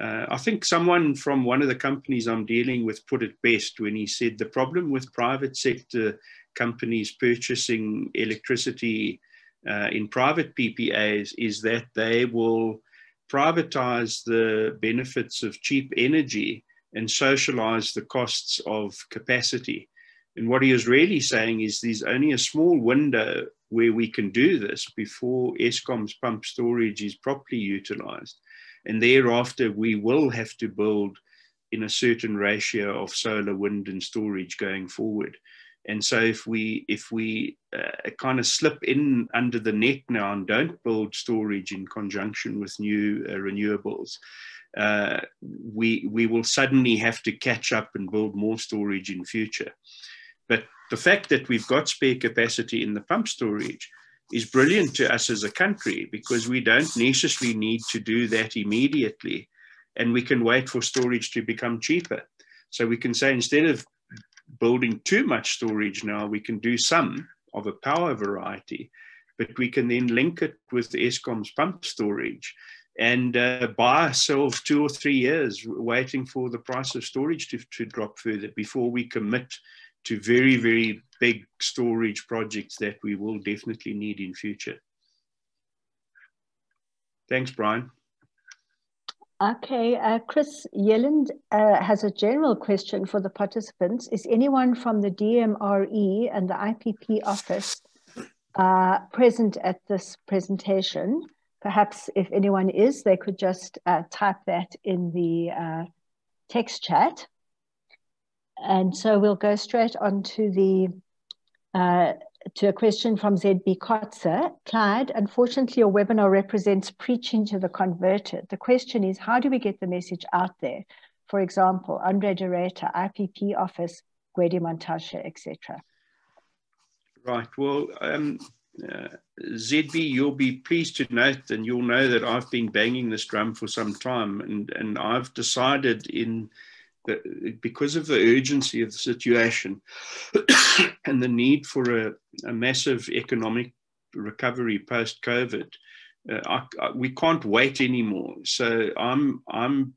Uh, I think someone from one of the companies I'm dealing with put it best when he said the problem with private sector companies purchasing electricity uh, in private PPAs is that they will privatize the benefits of cheap energy and socialize the costs of capacity. And what he is really saying is there's only a small window where we can do this before Eskom's pump storage is properly utilized. And thereafter, we will have to build in a certain ratio of solar, wind, and storage going forward. And so if we if we uh, kind of slip in under the net now and don't build storage in conjunction with new uh, renewables, uh, we we will suddenly have to catch up and build more storage in future. But the fact that we've got spare capacity in the pump storage is brilliant to us as a country because we don't necessarily need to do that immediately, and we can wait for storage to become cheaper. So we can say instead of building too much storage now. We can do some of a power variety, but we can then link it with Eskom's pump storage and uh, buy ourselves two or three years waiting for the price of storage to, to drop further before we commit to very, very big storage projects that we will definitely need in future. Thanks, Brian. Okay, uh, Chris Yelland uh, has a general question for the participants. Is anyone from the DMRE and the IPP office uh, present at this presentation? Perhaps if anyone is, they could just uh, type that in the uh, text chat. And so we'll go straight on to the uh, to a question from ZB Kotzer. Clyde, unfortunately, your webinar represents preaching to the converted. The question is, how do we get the message out there? For example, Andre Ruyter, IPP office, Gwede Mantashe, etc. Right. Well, um, uh, ZB, you'll be pleased to note, and you'll know that I've been banging this drum for some time, and, and I've decided in because of the urgency of the situation and the need for a, a massive economic recovery post COVID, uh, I, I, we can't wait anymore. So I'm I'm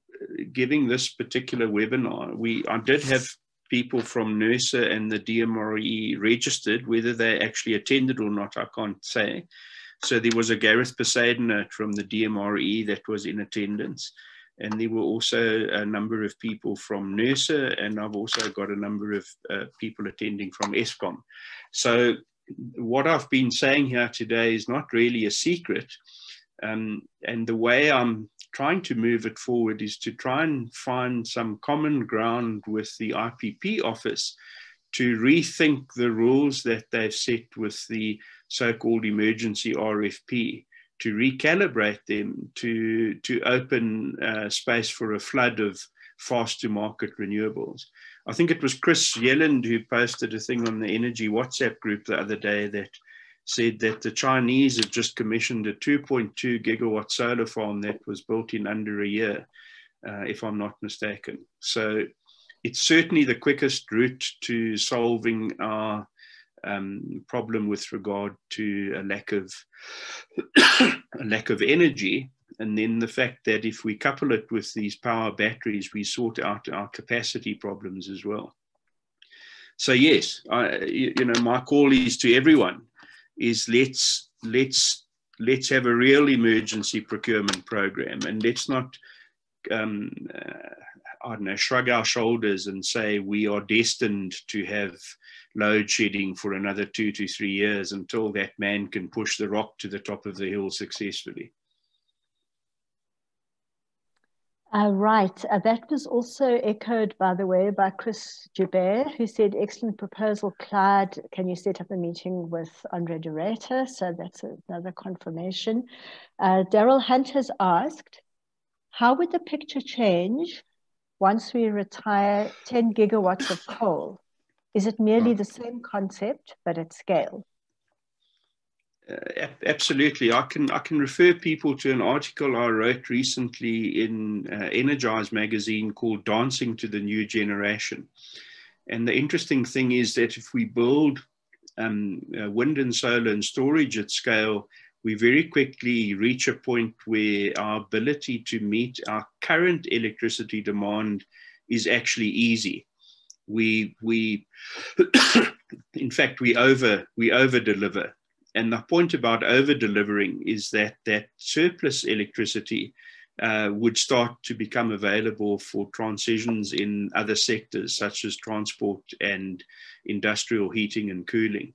giving this particular webinar, we I did have people from NERSA and the DMRE registered. Whether they actually attended or not, I can't say. So there was a Gareth Poseidon from the DMRE that was in attendance. And there were also a number of people from NERSA, and I've also got a number of uh, people attending from Eskom. So what I've been saying here today is not really a secret. Um, and the way I'm trying to move it forward is to try and find some common ground with the IPP office to rethink the rules that they've set with the so-called emergency RFP, to recalibrate them to, to open uh, space for a flood of fast-to-market renewables. I think it was Chris Yelland who posted a thing on the Energy WhatsApp group the other day that said that the Chinese have just commissioned a 2.2 gigawatt solar farm that was built in under a year, uh, if I'm not mistaken. So it's certainly the quickest route to solving our um, problem with regard to a lack of a lack of energy, and then the fact that if we couple it with these power batteries, we sort out our capacity problems as well. So yes, I, you, know, my call is to everyone: is let's let's let's have a real emergency procurement program, and let's not. Um, uh, I don't know, shrug our shoulders and say we are destined to have load shedding for another two to three years until that man can push the rock to the top of the hill successfully. Uh, right. Uh, that was also echoed, by the way, by Chris Joubert, who said, excellent proposal, Clyde. Can you set up a meeting with Andre Ruyter? So that's another confirmation. Uh, Daryl Hunt has asked, how would the picture change once we retire 10 gigawatts of coal? Is it merely the same concept, but at scale? Uh, absolutely. I can I can refer people to an article I wrote recently in uh, Energize magazine called "Dancing to the New Generation." And the interesting thing is that if we build um, uh, wind and solar and storage at scale, we very quickly reach a point where our ability to meet our current electricity demand is actually easy we we in fact we over we over deliver and the point about over delivering is that that surplus electricity uh, would start to become available for transitions in other sectors such as transport and industrial heating and cooling.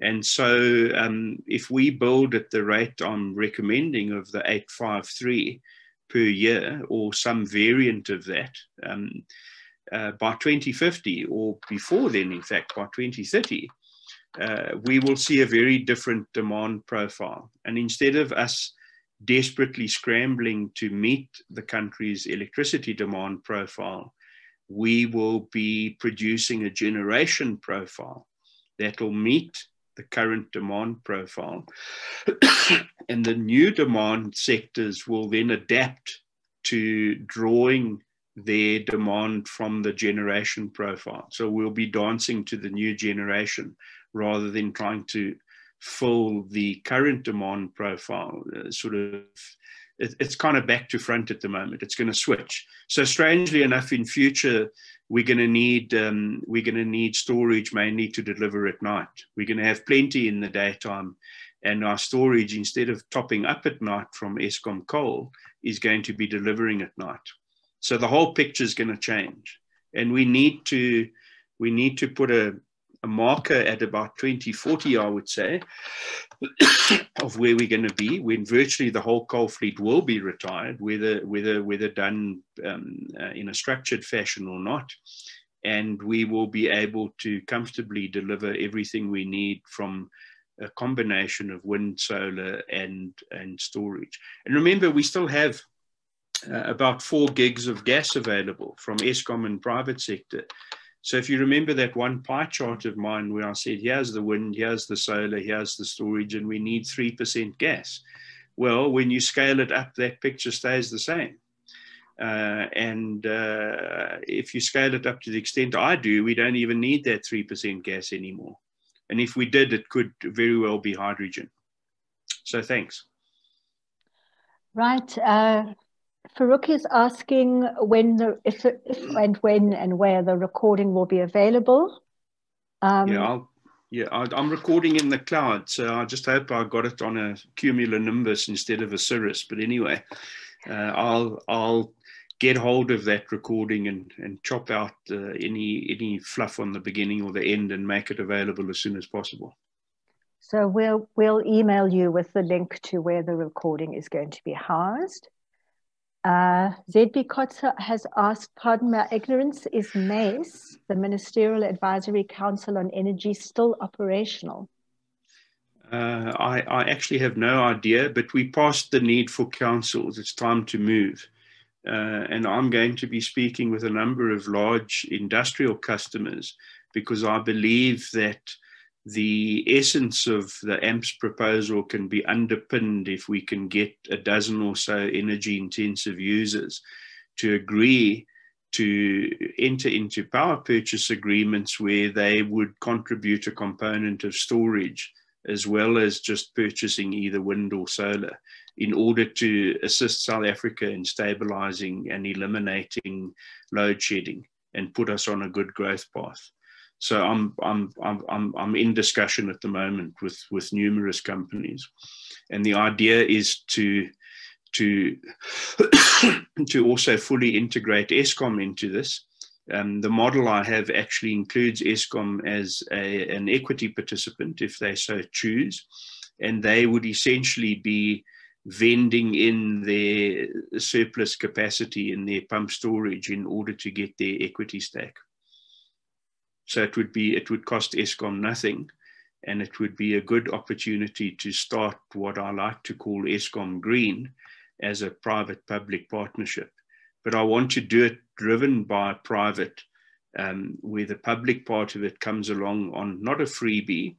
And so, um, if we build at the rate I'm recommending of the 853 per year or some variant of that, um, uh, by 2050 or before then, in fact, by 2030, uh, we will see a very different demand profile. And instead of us desperately scrambling to meet the country's electricity demand profile, we will be producing a generation profile that will meet the current demand profile. and the new demand sectors will then adapt to drawing their demand from the generation profile. So we'll be dancing to the new generation rather than trying to fill the current demand profile. Uh, sort of, it, it's kind of back to front at the moment. It's going to switch. So strangely enough, in future, we're going to need um, we're going to need storage mainly to deliver at night. We're going to have plenty in the daytime, and our storage instead of topping up at night from Eskom coal is going to be delivering at night. So the whole picture is going to change, and we need to we need to put a, a marker at about 2040, I would say, of where we're going to be when virtually the whole coal fleet will be retired, whether whether whether done um, uh, in a structured fashion or not, and we will be able to comfortably deliver everything we need from a combination of wind, solar, and and storage. And remember, we still have uh, about four gigs of gas available from Eskom and private sector. So if you remember that one pie chart of mine where I said, here's the wind, here's the solar, here's the storage, and we need 3% gas. Well, when you scale it up, that picture stays the same. Uh, and uh, if you scale it up to the extent I do, we don't even need that 3% gas anymore. And if we did, it could very well be hydrogen. So thanks. Right. Uh, Farouk is asking when the if, if and when and where the recording will be available. Um, yeah, I'll, yeah, I, am recording in the cloud, so I just hope I got it on a cumulonimbus instead of a Cirrus. But anyway, uh, I'll I'll get hold of that recording and and chop out uh, any any fluff on the beginning or the end and make it available as soon as possible. So we'll we'll email you with the link to where the recording is going to be housed. Uh, ZB Kotza has asked, pardon my ignorance, is MACE, the Ministerial Advisory Council on Energy, still operational? Uh, I, I, actually have no idea, but we passed the need for councils. It's time to move. Uh, and I'm going to be speaking with a number of large industrial customers because I believe that the essence of the AMPS proposal can be underpinned if we can get a dozen or so energy intensive users to agree to enter into power purchase agreements where they would contribute a component of storage as well as just purchasing either wind or solar in order to assist South Africa in stabilizing and eliminating load shedding and put us on a good growth path. So I'm, I'm, I'm, I'm, in discussion at the moment with, with numerous companies. And the idea is to, to, to also fully integrate Eskom into this. Um, the model I have actually includes Eskom as a, an equity participant if they so choose. And they would essentially be vending in their surplus capacity in their pump storage in order to get their equity stack. So it would be it would cost Eskom nothing, and it would be a good opportunity to start what I like to call Eskom Green as a private-public partnership. But I want to do it driven by private, um, where the public part of it comes along on not a freebie,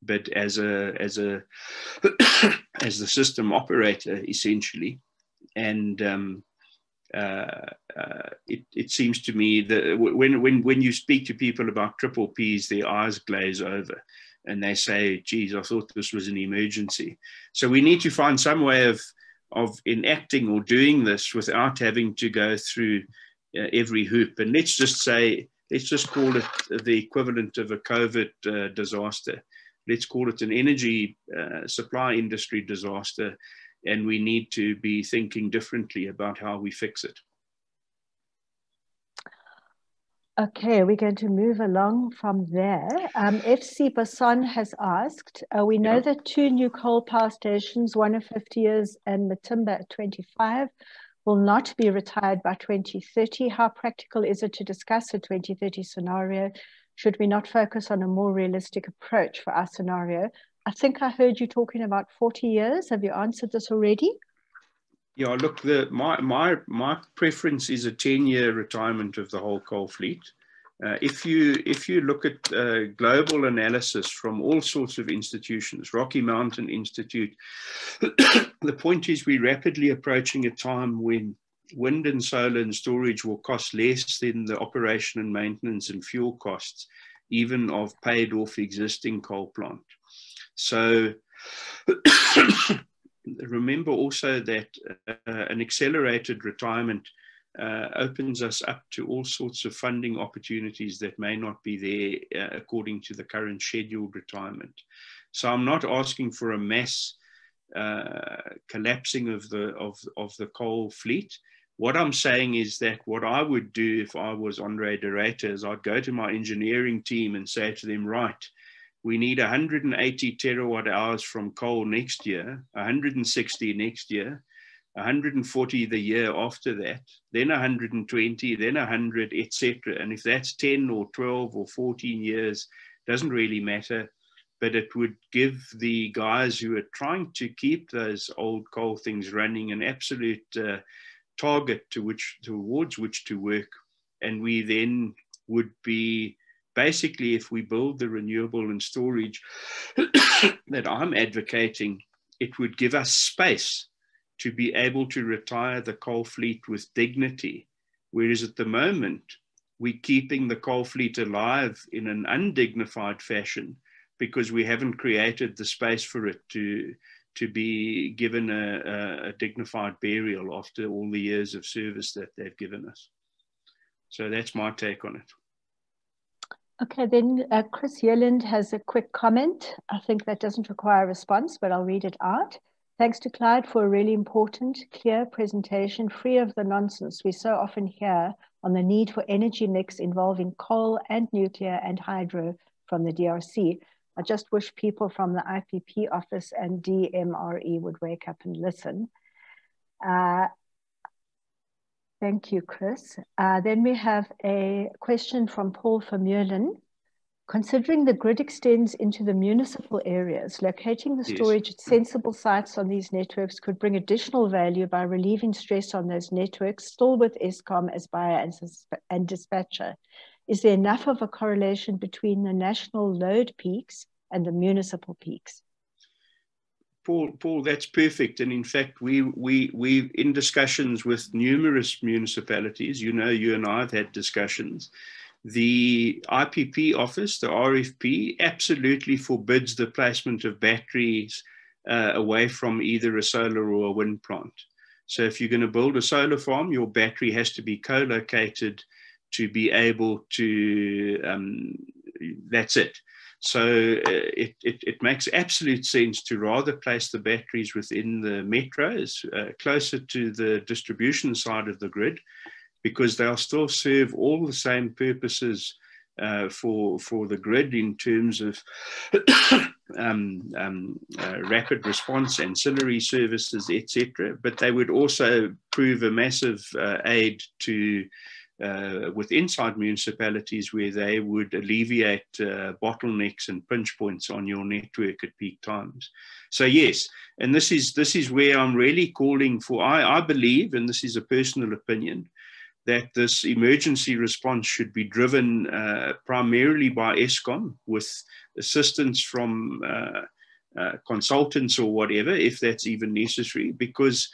but as a as a as the system operator essentially, and um, uh, uh, it, it seems to me that when, when, when you speak to people about triple Ps, their eyes glaze over and they say, geez, I thought this was an emergency. So we need to find some way of, of enacting or doing this without having to go through uh, every hoop. And let's just say, let's just call it the equivalent of a COVID uh, disaster. Let's call it an energy supply industry disaster and we need to be thinking differently about how we fix it. Okay, we're going to move along from there. Um, FC Basan has asked, uh, we know yeah. that two new coal power stations, one at 50 years and Matimba at 25, will not be retired by 2030. How practical is it to discuss a 2030 scenario? Should we not focus on a more realistic approach for our scenario I think I heard you talking about 40 years. Have you answered this already? Yeah, look, the, my, my, my preference is a 10 year retirement of the whole coal fleet. Uh, if you if you look at uh, global analysis from all sorts of institutions, Rocky Mountain Institute, the point is we're rapidly approaching a time when wind and solar and storage will cost less than the operation and maintenance and fuel costs, even of paid off existing coal plant. So remember also that uh, an accelerated retirement uh, opens us up to all sorts of funding opportunities that may not be there uh, according to the current scheduled retirement. So I'm not asking for a mass uh, collapsing of the of, of the coal fleet. What I'm saying is that what I would do if I was Andre de is I'd go to my engineering team and say to them, right, we need 180 terawatt hours from coal next year, 160 next year, 140 the year after that, then 120, then 100, etc. And if that's 10 or 12 or 14 years, doesn't really matter. But it would give the guys who are trying to keep those old coal things running an absolute uh, target to which towards which to work, and we then would be basically, if we build the renewable and storage that I'm advocating, it would give us space to be able to retire the coal fleet with dignity. Whereas at the moment, we're keeping the coal fleet alive in an undignified fashion because we haven't created the space for it to, to be given a, a, dignified burial after all the years of service that they've given us. So that's my take on it. Okay, then uh, Chris Yelland has a quick comment. I think that doesn't require a response, but I'll read it out. Thanks to Clyde for a really important, clear presentation, free of the nonsense we so often hear on the need for energy mix involving coal and nuclear and hydro from the DRC. I just wish people from the IPP office and DMRE would wake up and listen. Uh, thank you, Chris. Uh, then we have a question from Paul Vermeulen. Considering the grid extends into the municipal areas, locating the storage yes. at sensible sites on these networks could bring additional value by relieving stress on those networks, still with Eskom as buyer and, and dispatcher. Is there enough of a correlation between the national load peaks and the municipal peaks? Paul, Paul, that's perfect. And in fact, we we we in discussions with numerous municipalities. You know, you and I have had discussions, the IPP office, the RFP, absolutely forbids the placement of batteries uh, away from either a solar or a wind plant. So if you're going to build a solar farm, your battery has to be co-located to be able to, um, that's it. So uh, it, it, it, makes absolute sense to rather place the batteries within the metros, uh, closer to the distribution side of the grid, because they'll still serve all the same purposes uh, for for the grid in terms of um, um, uh, rapid response, ancillary services, etc. But they would also prove a massive uh, aid to uh, with inside municipalities where they would alleviate uh, bottlenecks and pinch points on your network at peak times. So yes, and this is this is where I'm really calling for. I, I believe, and this is a personal opinion, that this emergency response should be driven uh, primarily by Eskom with assistance from uh, uh, consultants or whatever, if that's even necessary, because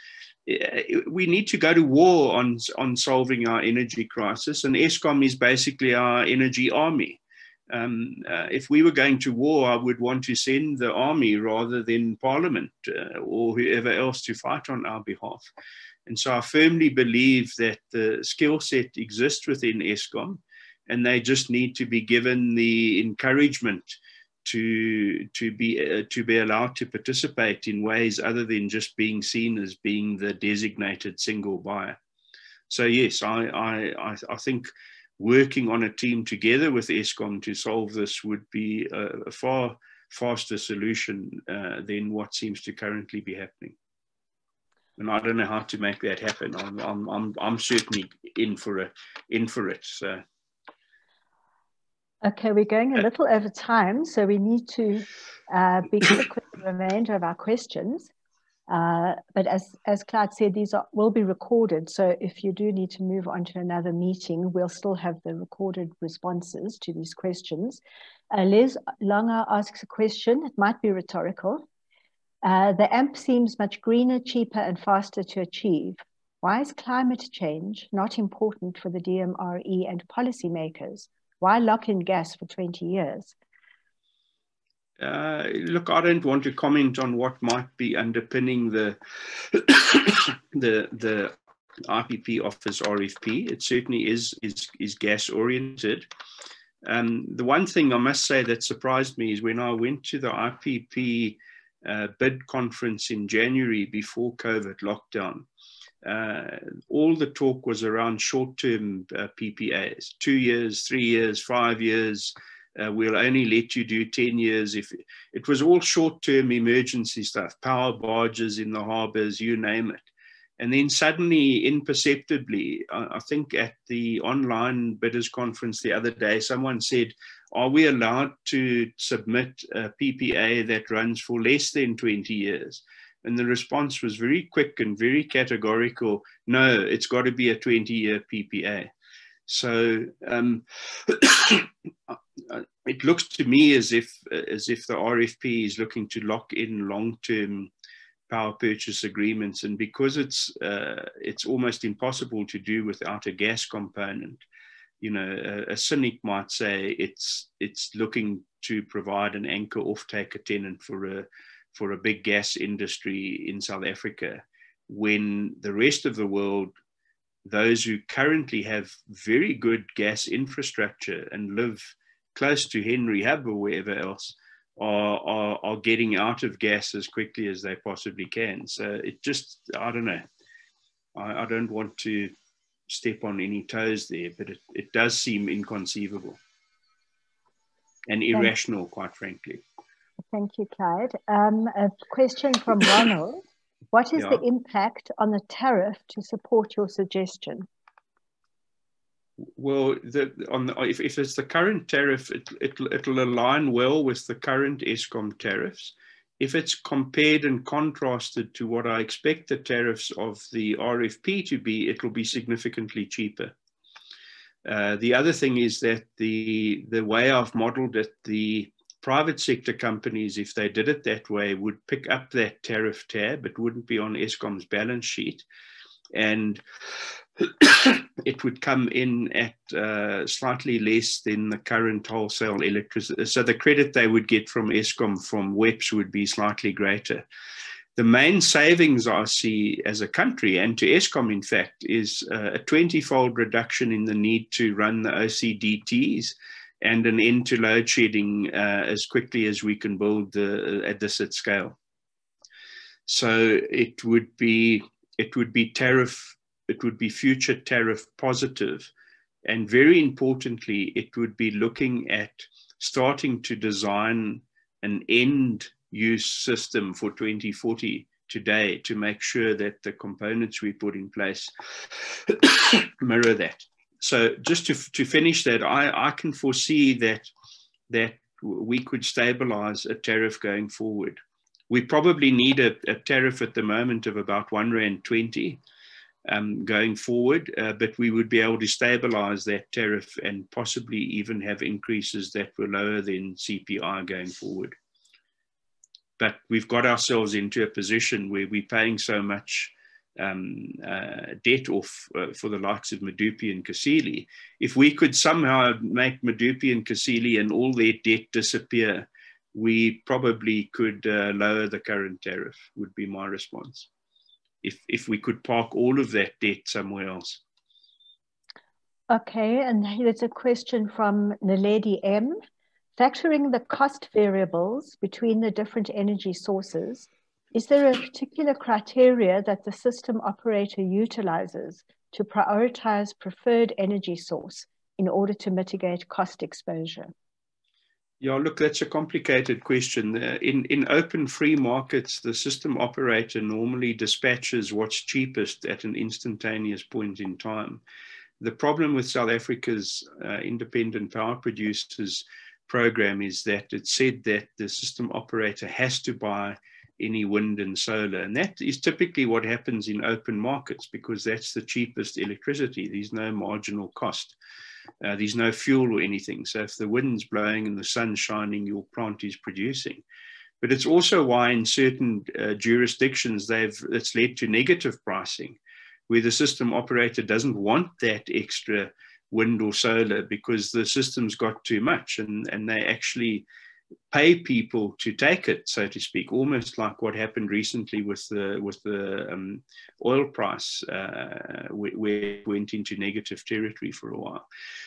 we need to go to war on, on solving our energy crisis, and Eskom is basically our energy army. Um, uh, if we were going to war, I would want to send the army rather than parliament uh, or whoever else to fight on our behalf. And so I firmly believe that the skill set exists within Eskom, and they just need to be given the encouragement to to be uh, to be allowed to participate in ways other than just being seen as being the designated single buyer. So yes, I I I think working on a team together with Eskom to solve this would be a, a far faster solution uh, than what seems to currently be happening and I don't know how to make that happen. I'm, I'm, I'm, I'm certainly in for it, in for it. So. Okay, we're going a uh, little over time, so we need to uh, be quick with the remainder of our questions. Uh, but as, as Clyde said, these are, will be recorded. So if you do need to move on to another meeting, we'll still have the recorded responses to these questions. Uh, Les Langer asks a question. It might be rhetorical. Uh, the AMP seems much greener, cheaper, and faster to achieve. Why is climate change not important for the DMRE and policymakers? Why lock in gas for 20 years? Uh, look, I don't want to comment on what might be underpinning the the the IPP office RFP. It certainly is is is gas oriented. Um, the one thing I must say that surprised me is when I went to the IPP uh, bid conference in January before COVID lockdown, uh, all the talk was around short-term uh, PPAs, two years, three years, five years. Uh, we'll only let you do 10 years. If it was all short-term emergency stuff, power barges in the harbors, you name it. And then suddenly, imperceptibly, I think at the online bidders conference the other day, someone said, are we allowed to submit a PPA that runs for less than 20 years? And the response was very quick and very categorical no, it's got to be a 20 year PPA. So um, it looks to me as if, as if the RFP is looking to lock in long term power purchase agreements. And because it's, uh, it's almost impossible to do without a gas component, you know, a, a, cynic might say it's it's looking to provide an anchor off-taker tenant for a for a big gas industry in South Africa when the rest of the world, those who currently have very good gas infrastructure and live close to Henry Hub or wherever else, are, are, are getting out of gas as quickly as they possibly can. So it just, I don't know. I, I don't want to step on any toes there, but it, it does seem inconceivable and irrational, quite frankly. Thank you, Clyde. Um, a question from Ronald. What is yeah. the impact on the tariff to support your suggestion? Well, the, on the, if, if it's the current tariff, it, it, it'll align well with the current Eskom tariffs. If it's compared and contrasted to what I expect the tariffs of the RFP to be, it'll be significantly cheaper. Uh, the other thing is that the the way I've modeled it, the private sector companies, if they did it that way, would pick up that tariff tab. It wouldn't be on Eskom's balance sheet. And it would come in at uh, slightly less than the current wholesale electricity. So the credit they would get from Eskom from WEPS would be slightly greater. The main savings I see as a country and to Eskom, in fact, is uh, a 20 fold reduction in the need to run the OCGTs and an end to load shedding uh, as quickly as we can build the, at this at scale. So it would be it would be tariff it would be future tariff positive, and very importantly, it would be looking at starting to design an end use system for 2040 today to make sure that the components we put in place mirror that. So just to, to finish that, I, I can foresee that that we could stabilize a tariff going forward. We probably need a, a tariff at the moment of about one rand twenty um, going forward, uh, but we would be able to stabilize that tariff and possibly even have increases that were lower than CPI going forward. But we've got ourselves into a position where we're paying so much um, uh, debt off uh, for the likes of Medupi and Kusile. If we could somehow make Medupi and Kusile and all their debt disappear, we probably could uh, lower the current tariff, would be my response. If, if we could park all of that debt somewhere else. Okay, and there's a question from Naledi M. Factoring the cost variables between the different energy sources, is there a particular criteria that the system operator utilizes to prioritize preferred energy source in order to mitigate cost exposure? Yeah, look, that's a complicated question. Uh, in, in open free markets, the system operator normally dispatches what's cheapest at an instantaneous point in time. The problem with South Africa's uh, independent power producers program is that it said that the system operator has to buy any wind and solar. And that is typically what happens in open markets because that's the cheapest electricity. There's no marginal cost. Uh, there's no fuel or anything. So if the wind's blowing and the sun's shining, your plant is producing. But it's also why in certain uh, jurisdictions they've it's led to negative pricing, where the system operator doesn't want that extra wind or solar because the system's got too much, and and they actually pay people to take it, so to speak, almost like what happened recently with the with the um, oil price, uh, where, went into negative territory for a while.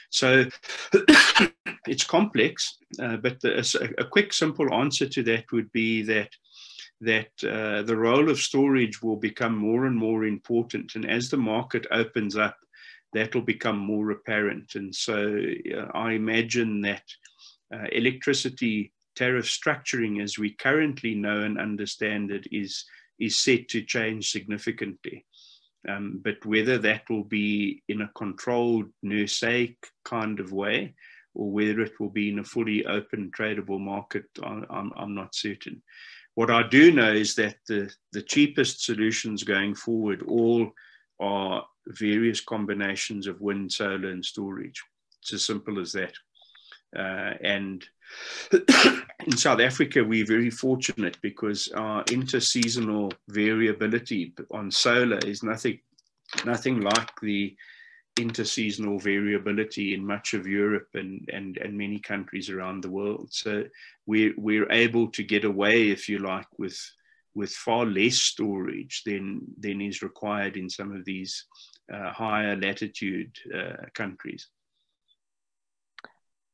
So it's complex, uh, but the, a, a, quick, simple answer to that would be that that uh, the role of storage will become more and more important, and as the market opens up, that will become more apparent. And so uh, I imagine that. Uh, electricity tariff structuring as we currently know and understand it is, is set to change significantly. Um, but whether that will be in a controlled NERSAIC kind of way or whether it will be in a fully open tradable market, I'm, I'm not certain. What I do know is that the, the cheapest solutions going forward all are various combinations of wind, solar, and storage. It's as simple as that. Uh, and in South Africa, we're very fortunate because our interseasonal variability on solar is nothing, nothing like the interseasonal variability in much of Europe and, and, and many countries around the world. So we're, we're able to get away, if you like, with, with far less storage than, than is required in some of these uh, higher latitude uh, countries.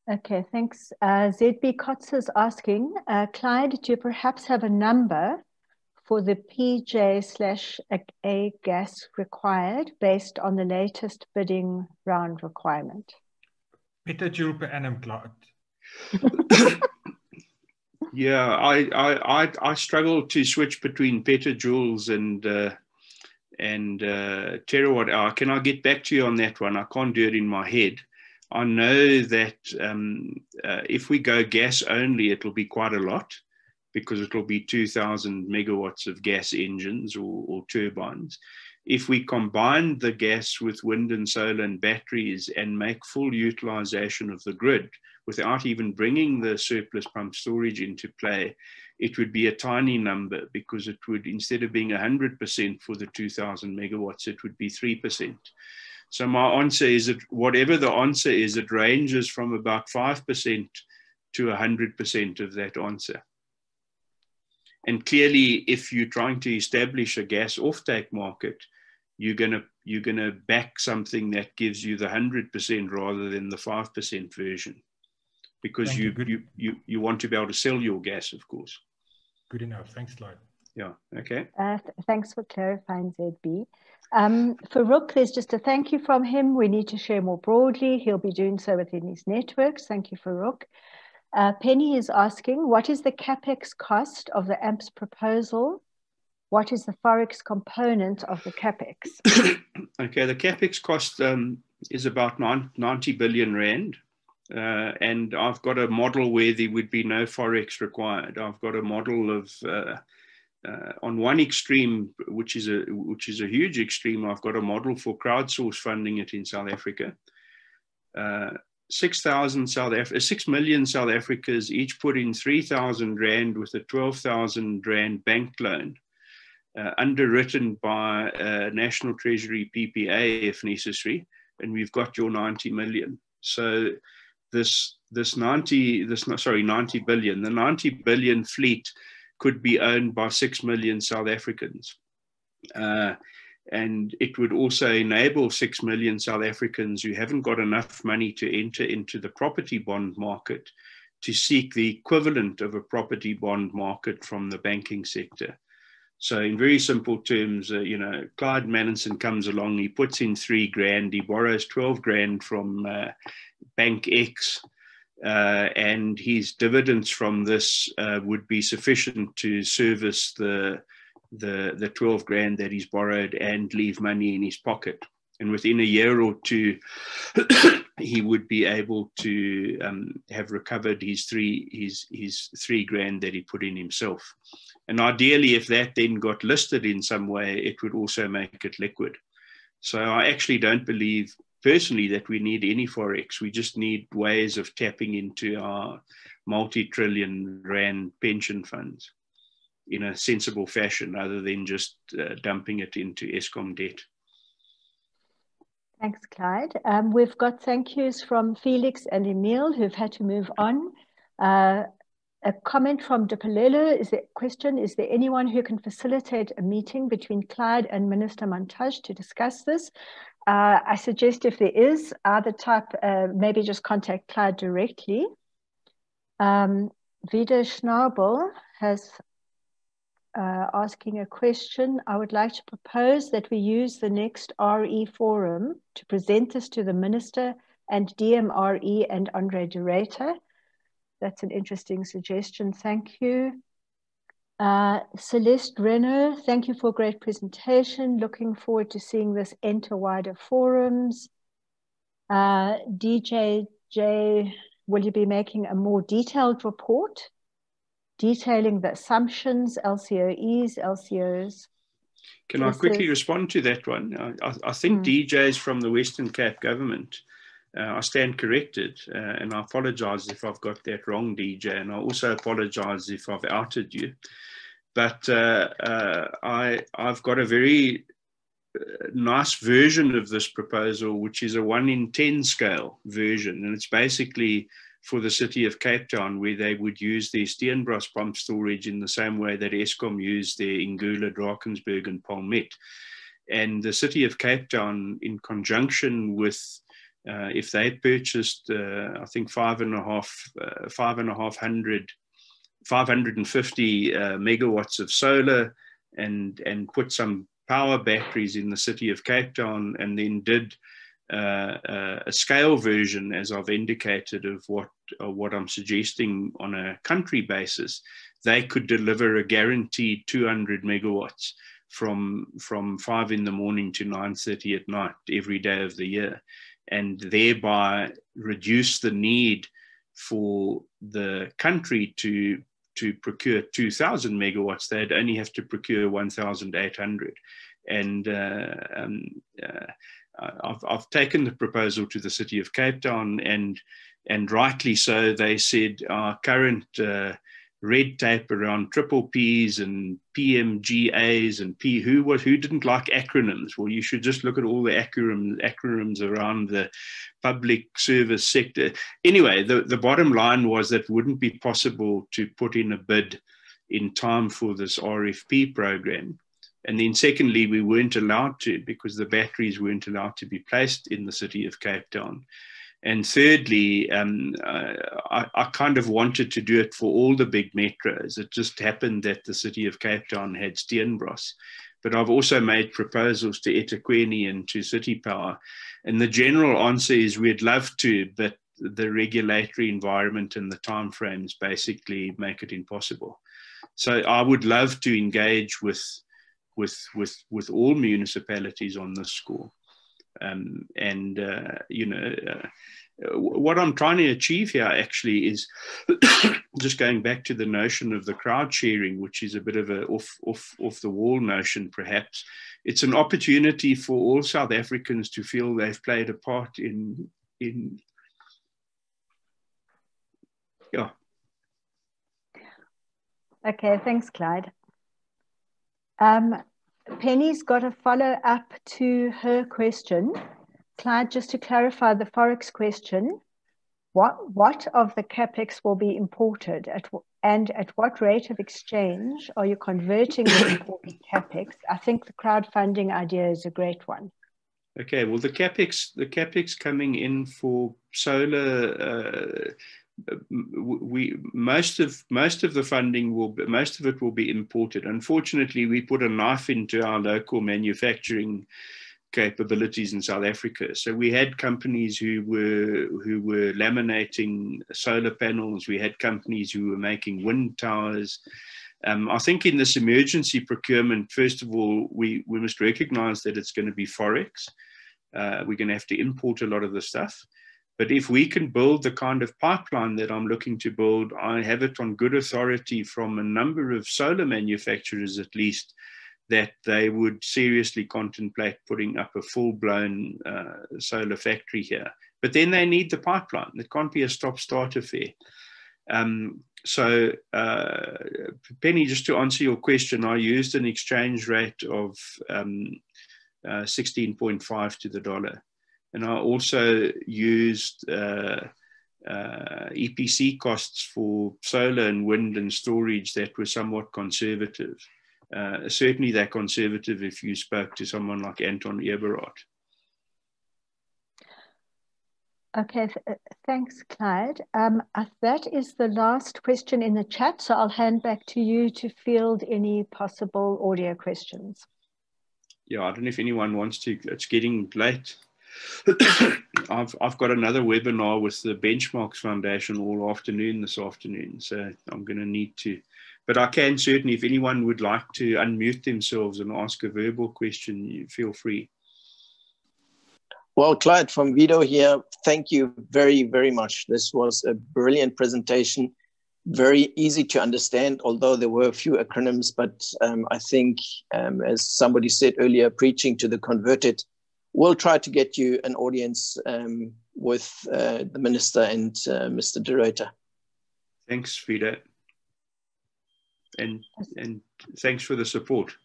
Okay, thanks. Uh, ZB Kotz is asking, uh, Clyde, do you perhaps have a number for the PJ slash A gas required based on the latest bidding round requirement? Petajoule per annum, Clyde. yeah, I, I, I, I struggle to switch between petajoules and uh, and uh, terawatt hour. Can I get back to you on that one? I can't do it in my head. I know that um, uh, if we go gas only, it'll be quite a lot because it'll be 2000 megawatts of gas engines or, or, turbines. If we combine the gas with wind and solar and batteries and make full utilization of the grid without even bringing the surplus pump storage into play, it would be a tiny number because it would, instead of being 100% for the 2000 megawatts, it would be 3%. So my answer is that whatever the answer is, it ranges from about 5% to 100% of that answer. And clearly, if you're trying to establish a gas offtake market, you're gonna you're gonna back something that gives you the hundred percent rather than the five percent version, because you, you, you you you want to be able to sell your gas, of course. Good enough. Thanks, Lloyd. Yeah. Okay. Uh, th thanks for clarifying, ZB. Um, Farouk, there's just a thank you from him. We need to share more broadly. He'll be doing so within his networks. Thank you, Farouk. Uh, Penny is asking, what is the capex cost of the AMPS proposal? What is the forex component of the capex? okay, the capex cost um, is about 90 billion rand. Uh, and I've got a model where there would be no forex required. I've got a model of uh, uh, on one extreme, which is a which is a huge extreme, I've got a model for crowdsource funding it in South Africa. Uh, six thousand South Af- uh, six million South Africans each put in three thousand rand with a twelve thousand rand bank loan, uh, underwritten by a National Treasury PPA if necessary, and we've got your ninety million. So this this ninety this sorry ninety billion the ninety billion fleet could be owned by 6 million South Africans. Uh, and it would also enable 6 million South Africans who haven't got enough money to enter into the property bond market to seek the equivalent of a property bond market from the banking sector. So, in very simple terms, uh, you know, Clyde Mallinson comes along, he puts in three grand, he borrows 12 grand from uh, Bank X, uh, and his dividends from this uh, would be sufficient to service the, the, the 12 grand that he's borrowed and leave money in his pocket. And within a year or two, he would be able to um, have recovered his three, his, his three grand that he put in himself. And ideally, if that then got listed in some way, it would also make it liquid. So I actually don't believe personally that we need any forex. We just need ways of tapping into our multi-trillion rand pension funds in a sensible fashion, other than just uh, dumping it into Eskom debt. Thanks, Clyde. Um, we've got thank yous from Felix and Emil who've had to move on. Uh, a comment from Dipolelo is the question, is there anyone who can facilitate a meeting between Clyde and Minister Mantashe to discuss this? Uh, I suggest if there is, other type, uh, maybe just contact Clyde directly. Um, Vida Schnabel has uh, asking a question. I would like to propose that we use the next RE forum to present this to the Minister and DMRE and Andre de Ruyter. That's an interesting suggestion. Thank you. Uh, Celeste Renner, thank you for a great presentation. Looking forward to seeing this enter wider forums. Uh, DJJ, will you be making a more detailed report detailing the assumptions, LCOEs, LCOs? Can I quickly respond to that one? I, I think mm. DJs from the Western Cape government, uh, I stand corrected, uh, and I apologize if I've got that wrong, DJ, and I also apologize if I've outed you but uh, uh, I I've got a very nice version of this proposal, which is a one in 10 scale version. And it's basically for the city of Cape Town, where they would use their Steenbras pump storage in the same way that Eskom used their Ingula, Drakensberg, and Palmiet. And the city of Cape Town, in conjunction with uh, if they purchased, uh, I think five and a half, uh, five and a half hundred, 550 uh, megawatts of solar, and and put some power batteries in the city of Cape Town, and then did uh, uh, a scale version, as I've indicated, of what what I'm suggesting on a country basis, they could deliver a guaranteed 200 megawatts from from five in the morning to 9:30 at night every day of the year, and thereby reduce the need for the country to to procure 2,000 megawatts. They'd only have to procure 1,800, and uh, um, uh, I've, I've taken the proposal to the city of Cape Town, and and rightly so. They said our current uh, red tape around triple P's and PMGAs and P who was who didn't like acronyms. Well, you should just look at all the acronyms acronyms around the public service sector. Anyway, the, the bottom line was that it wouldn't be possible to put in a bid in time for this RFP program. And then, secondly, we weren't allowed to because the batteries weren't allowed to be placed in the city of Cape Town. And thirdly, um, I, I, kind of wanted to do it for all the big metros. It just happened that the city of Cape Town had Steenbras. But I've also made proposals to eThekwini and to City Power. And the general answer is we'd love to, but the regulatory environment and the timeframes basically make it impossible. So I would love to engage with with with with all municipalities on this score. Um, and uh, you know, uh, what I'm trying to achieve here actually is just going back to the notion of the crowd sharing, which is a bit of a off off off the wall notion, perhaps. It's an opportunity for all South Africans to feel they've played a part in in yeah. Okay, thanks, Clyde. Um, Penny's got a follow up to her question. Clyde, just to clarify the Forex question, what, what of the capex will be imported at, and at what rate of exchange are you converting the imported capex? I think the crowdfunding idea is a great one. Okay, well, the capex, the capex coming in for solar uh, we most of most of the funding will be, most of it will be imported. Unfortunately, we put a knife into our local manufacturing capabilities in South Africa. So we had companies who were who were laminating solar panels. We had companies who were making wind towers. Um, I think in this emergency procurement, first of all, we, we must recognize that it's going to be Forex. Uh, we're going to have to import a lot of the stuff. But if we can build the kind of pipeline that I'm looking to build, I have it on good authority from a number of solar manufacturers at least that they would seriously contemplate putting up a full blown uh, solar factory here. But then they need the pipeline. It can't be a stop start affair. Um, so, uh, Penny, just to answer your question, I used an exchange rate of um, uh, 16.5 to the dollar. And I also used uh, uh, EPC costs for solar and wind and storage that were somewhat conservative. Uh, certainly, they're conservative if you spoke to someone like Anton Eberhard. Okay, th uh, thanks, Clyde. Um, uh, that is the last question in the chat, so I'll hand back to you to field any possible audio questions. Yeah, I don't know if anyone wants to, it's getting late. I've I've got another webinar with the Benchmarks Foundation all afternoon this afternoon, so I'm going to need to. But I can certainly, if anyone would like to unmute themselves and ask a verbal question, feel free. Well, Clyde from Vido here. Thank you very, very much. This was a brilliant presentation, very easy to understand, although there were a few acronyms. But um, I think, um, as somebody said earlier, preaching to the converted we'll try to get you an audience um, with uh, the minister and uh, Mr. De Ruyter. Thanks, Frida. And, and thanks for the support.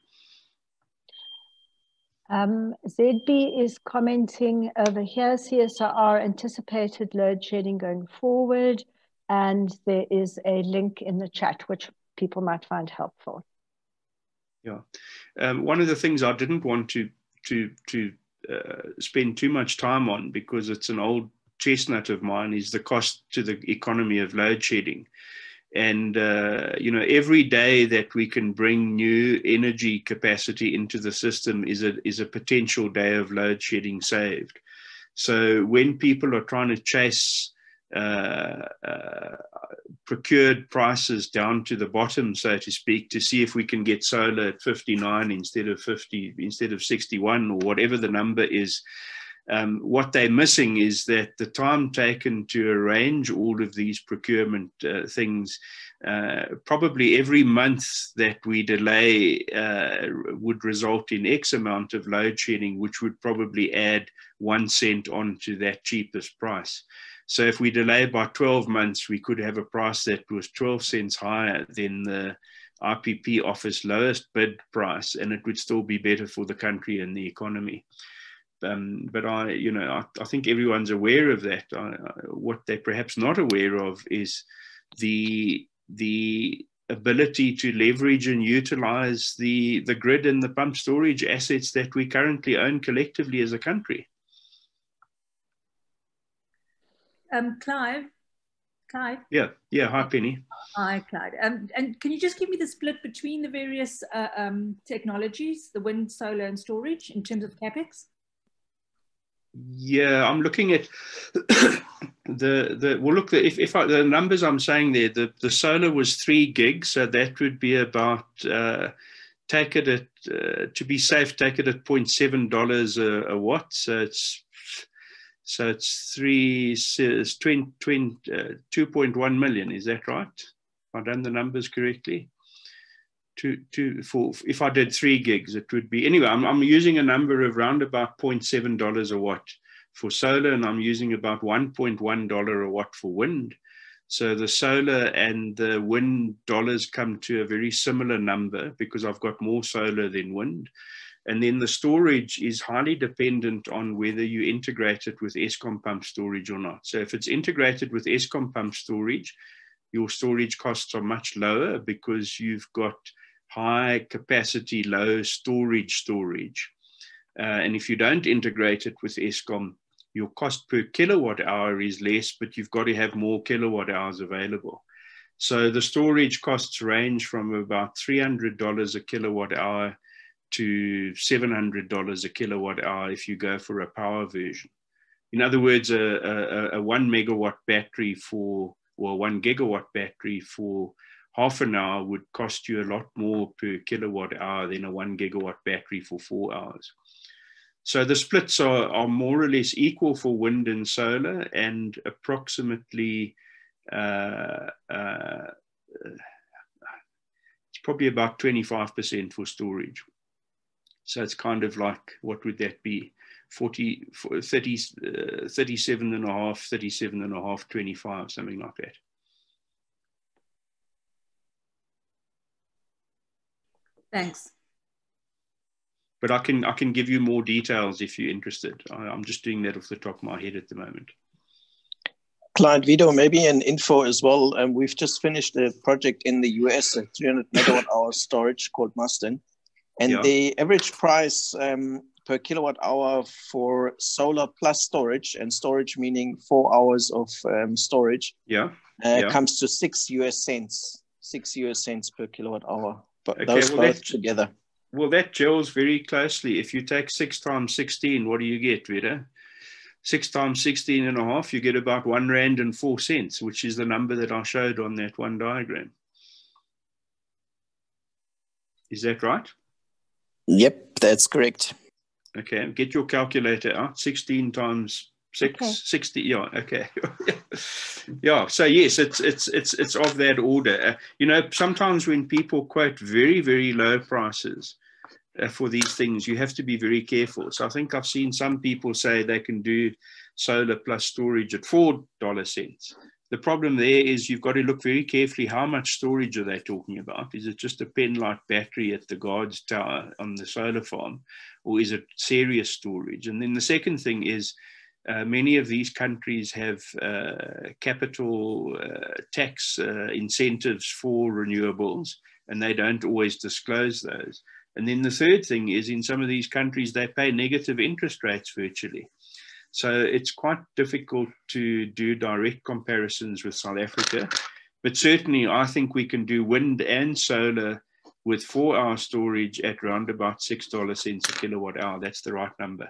Um, ZB is commenting over here, CSIR anticipated load shedding going forward, and there is a link in the chat which people might find helpful. Yeah, um, one of the things I didn't want to to to uh, spend too much time on because it's an old chestnut of mine is the cost to the economy of load shedding. And uh, you know every day that we can bring new energy capacity into the system is a is a potential day of load shedding saved. So when people are trying to chase uh, uh, procured prices down to the bottom, so to speak, to see if we can get solar at 59 instead of 50, instead of 61, or whatever the number is, um, what they're missing is that the time taken to arrange all of these procurement uh, things, uh, probably every month that we delay uh, would result in X amount of load shedding, which would probably add one cent onto that cheapest price. So if we delay by 12 months, we could have a price that was 12 cents higher than the IPP office lowest bid price, and it would still be better for the country and the economy. Um, but I, you know, I, I, think everyone's aware of that. I, what they're perhaps not aware of is the the ability to leverage and utilize the the grid and the pump storage assets that we currently own collectively as a country. Um, Clive, Clive. Yeah, yeah. Hi, Penny. Hi, Clyde. Um, and can you just give me the split between the various uh, um, technologies, the wind, solar, and storage, in terms of capex? Yeah, I'm looking at the the. Well, look, if if I, the numbers I'm saying there, the the solar was three gigs, so that would be about. Uh, take it at uh, to be safe. Take it at 0.7 dollars a, a watt. So it's so it's three, it's 20, 20, uh, 2.1 million. Is that right? If I done the numbers correctly. Two, two, four, if I did three gigs, it would be, anyway, I'm, I'm using a number of around about $0.7 a watt for solar, and I'm using about $1.1 a watt for wind. So the solar and the wind dollars come to a very similar number because I've got more solar than wind. And then the storage is highly dependent on whether you integrate it with Eskom pump storage or not. So if it's integrated with Eskom pump storage, your storage costs are much lower because you've got high capacity, low storage storage. Uh, and if you don't integrate it with Eskom, your cost per kilowatt hour is less, but you've got to have more kilowatt hours available. So the storage costs range from about $300 a kilowatt hour to $700 a kilowatt hour if you go for a power version. In other words, a, a, a one megawatt battery for, or one gigawatt battery for half an hour would cost you a lot more per kilowatt hour than a one gigawatt battery for four hours. So the splits are, are more or less equal for wind and solar and approximately uh, uh, it's probably about 25% for storage. So it's kind of like, what would that be? 40, 30, uh, 37 and a half, 37 and a half, 25, something like that. Thanks. But I can I can give you more details if you're interested. I, am just doing that off the top of my head at the moment. Client Vito, maybe an info as well. Um, we've just finished a project in the US, a 300 megawatt hour storage called Mustin. And yeah. the average price um, per kilowatt hour for solar plus storage, and storage meaning four hours of um, storage, yeah. Uh, yeah. comes to six US cents, six US cents per kilowatt hour. But okay, those well, both that, together. Well, that gels very closely. If you take six times 16, what do you get, Vita? Six times 16 and a half, you get about one rand and four cents, which is the number that I showed on that one diagram. Is that right? Yep, that's correct. Okay, get your calculator out. 16 times six, okay. 60. Yeah, okay. yeah, so yes, it's it's it's it's of that order. Uh, you know, sometimes when people quote very very low prices uh, for these things, you have to be very careful. So I think I've seen some people say they can do solar plus storage at four dollar cents. The problem there is you've got to look very carefully how much storage are they talking about? Is it just a pen-light battery at the guard's tower on the solar farm, or is it serious storage? And then the second thing is uh, many of these countries have uh, capital uh, tax uh, incentives for renewables, and they don't always disclose those. And then the third thing is in some of these countries, they pay negative interest rates virtually. So it's quite difficult to do direct comparisons with South Africa. But certainly, I think we can do wind and solar with four hour storage at around about $6 cents a kilowatt hour. That's the right number.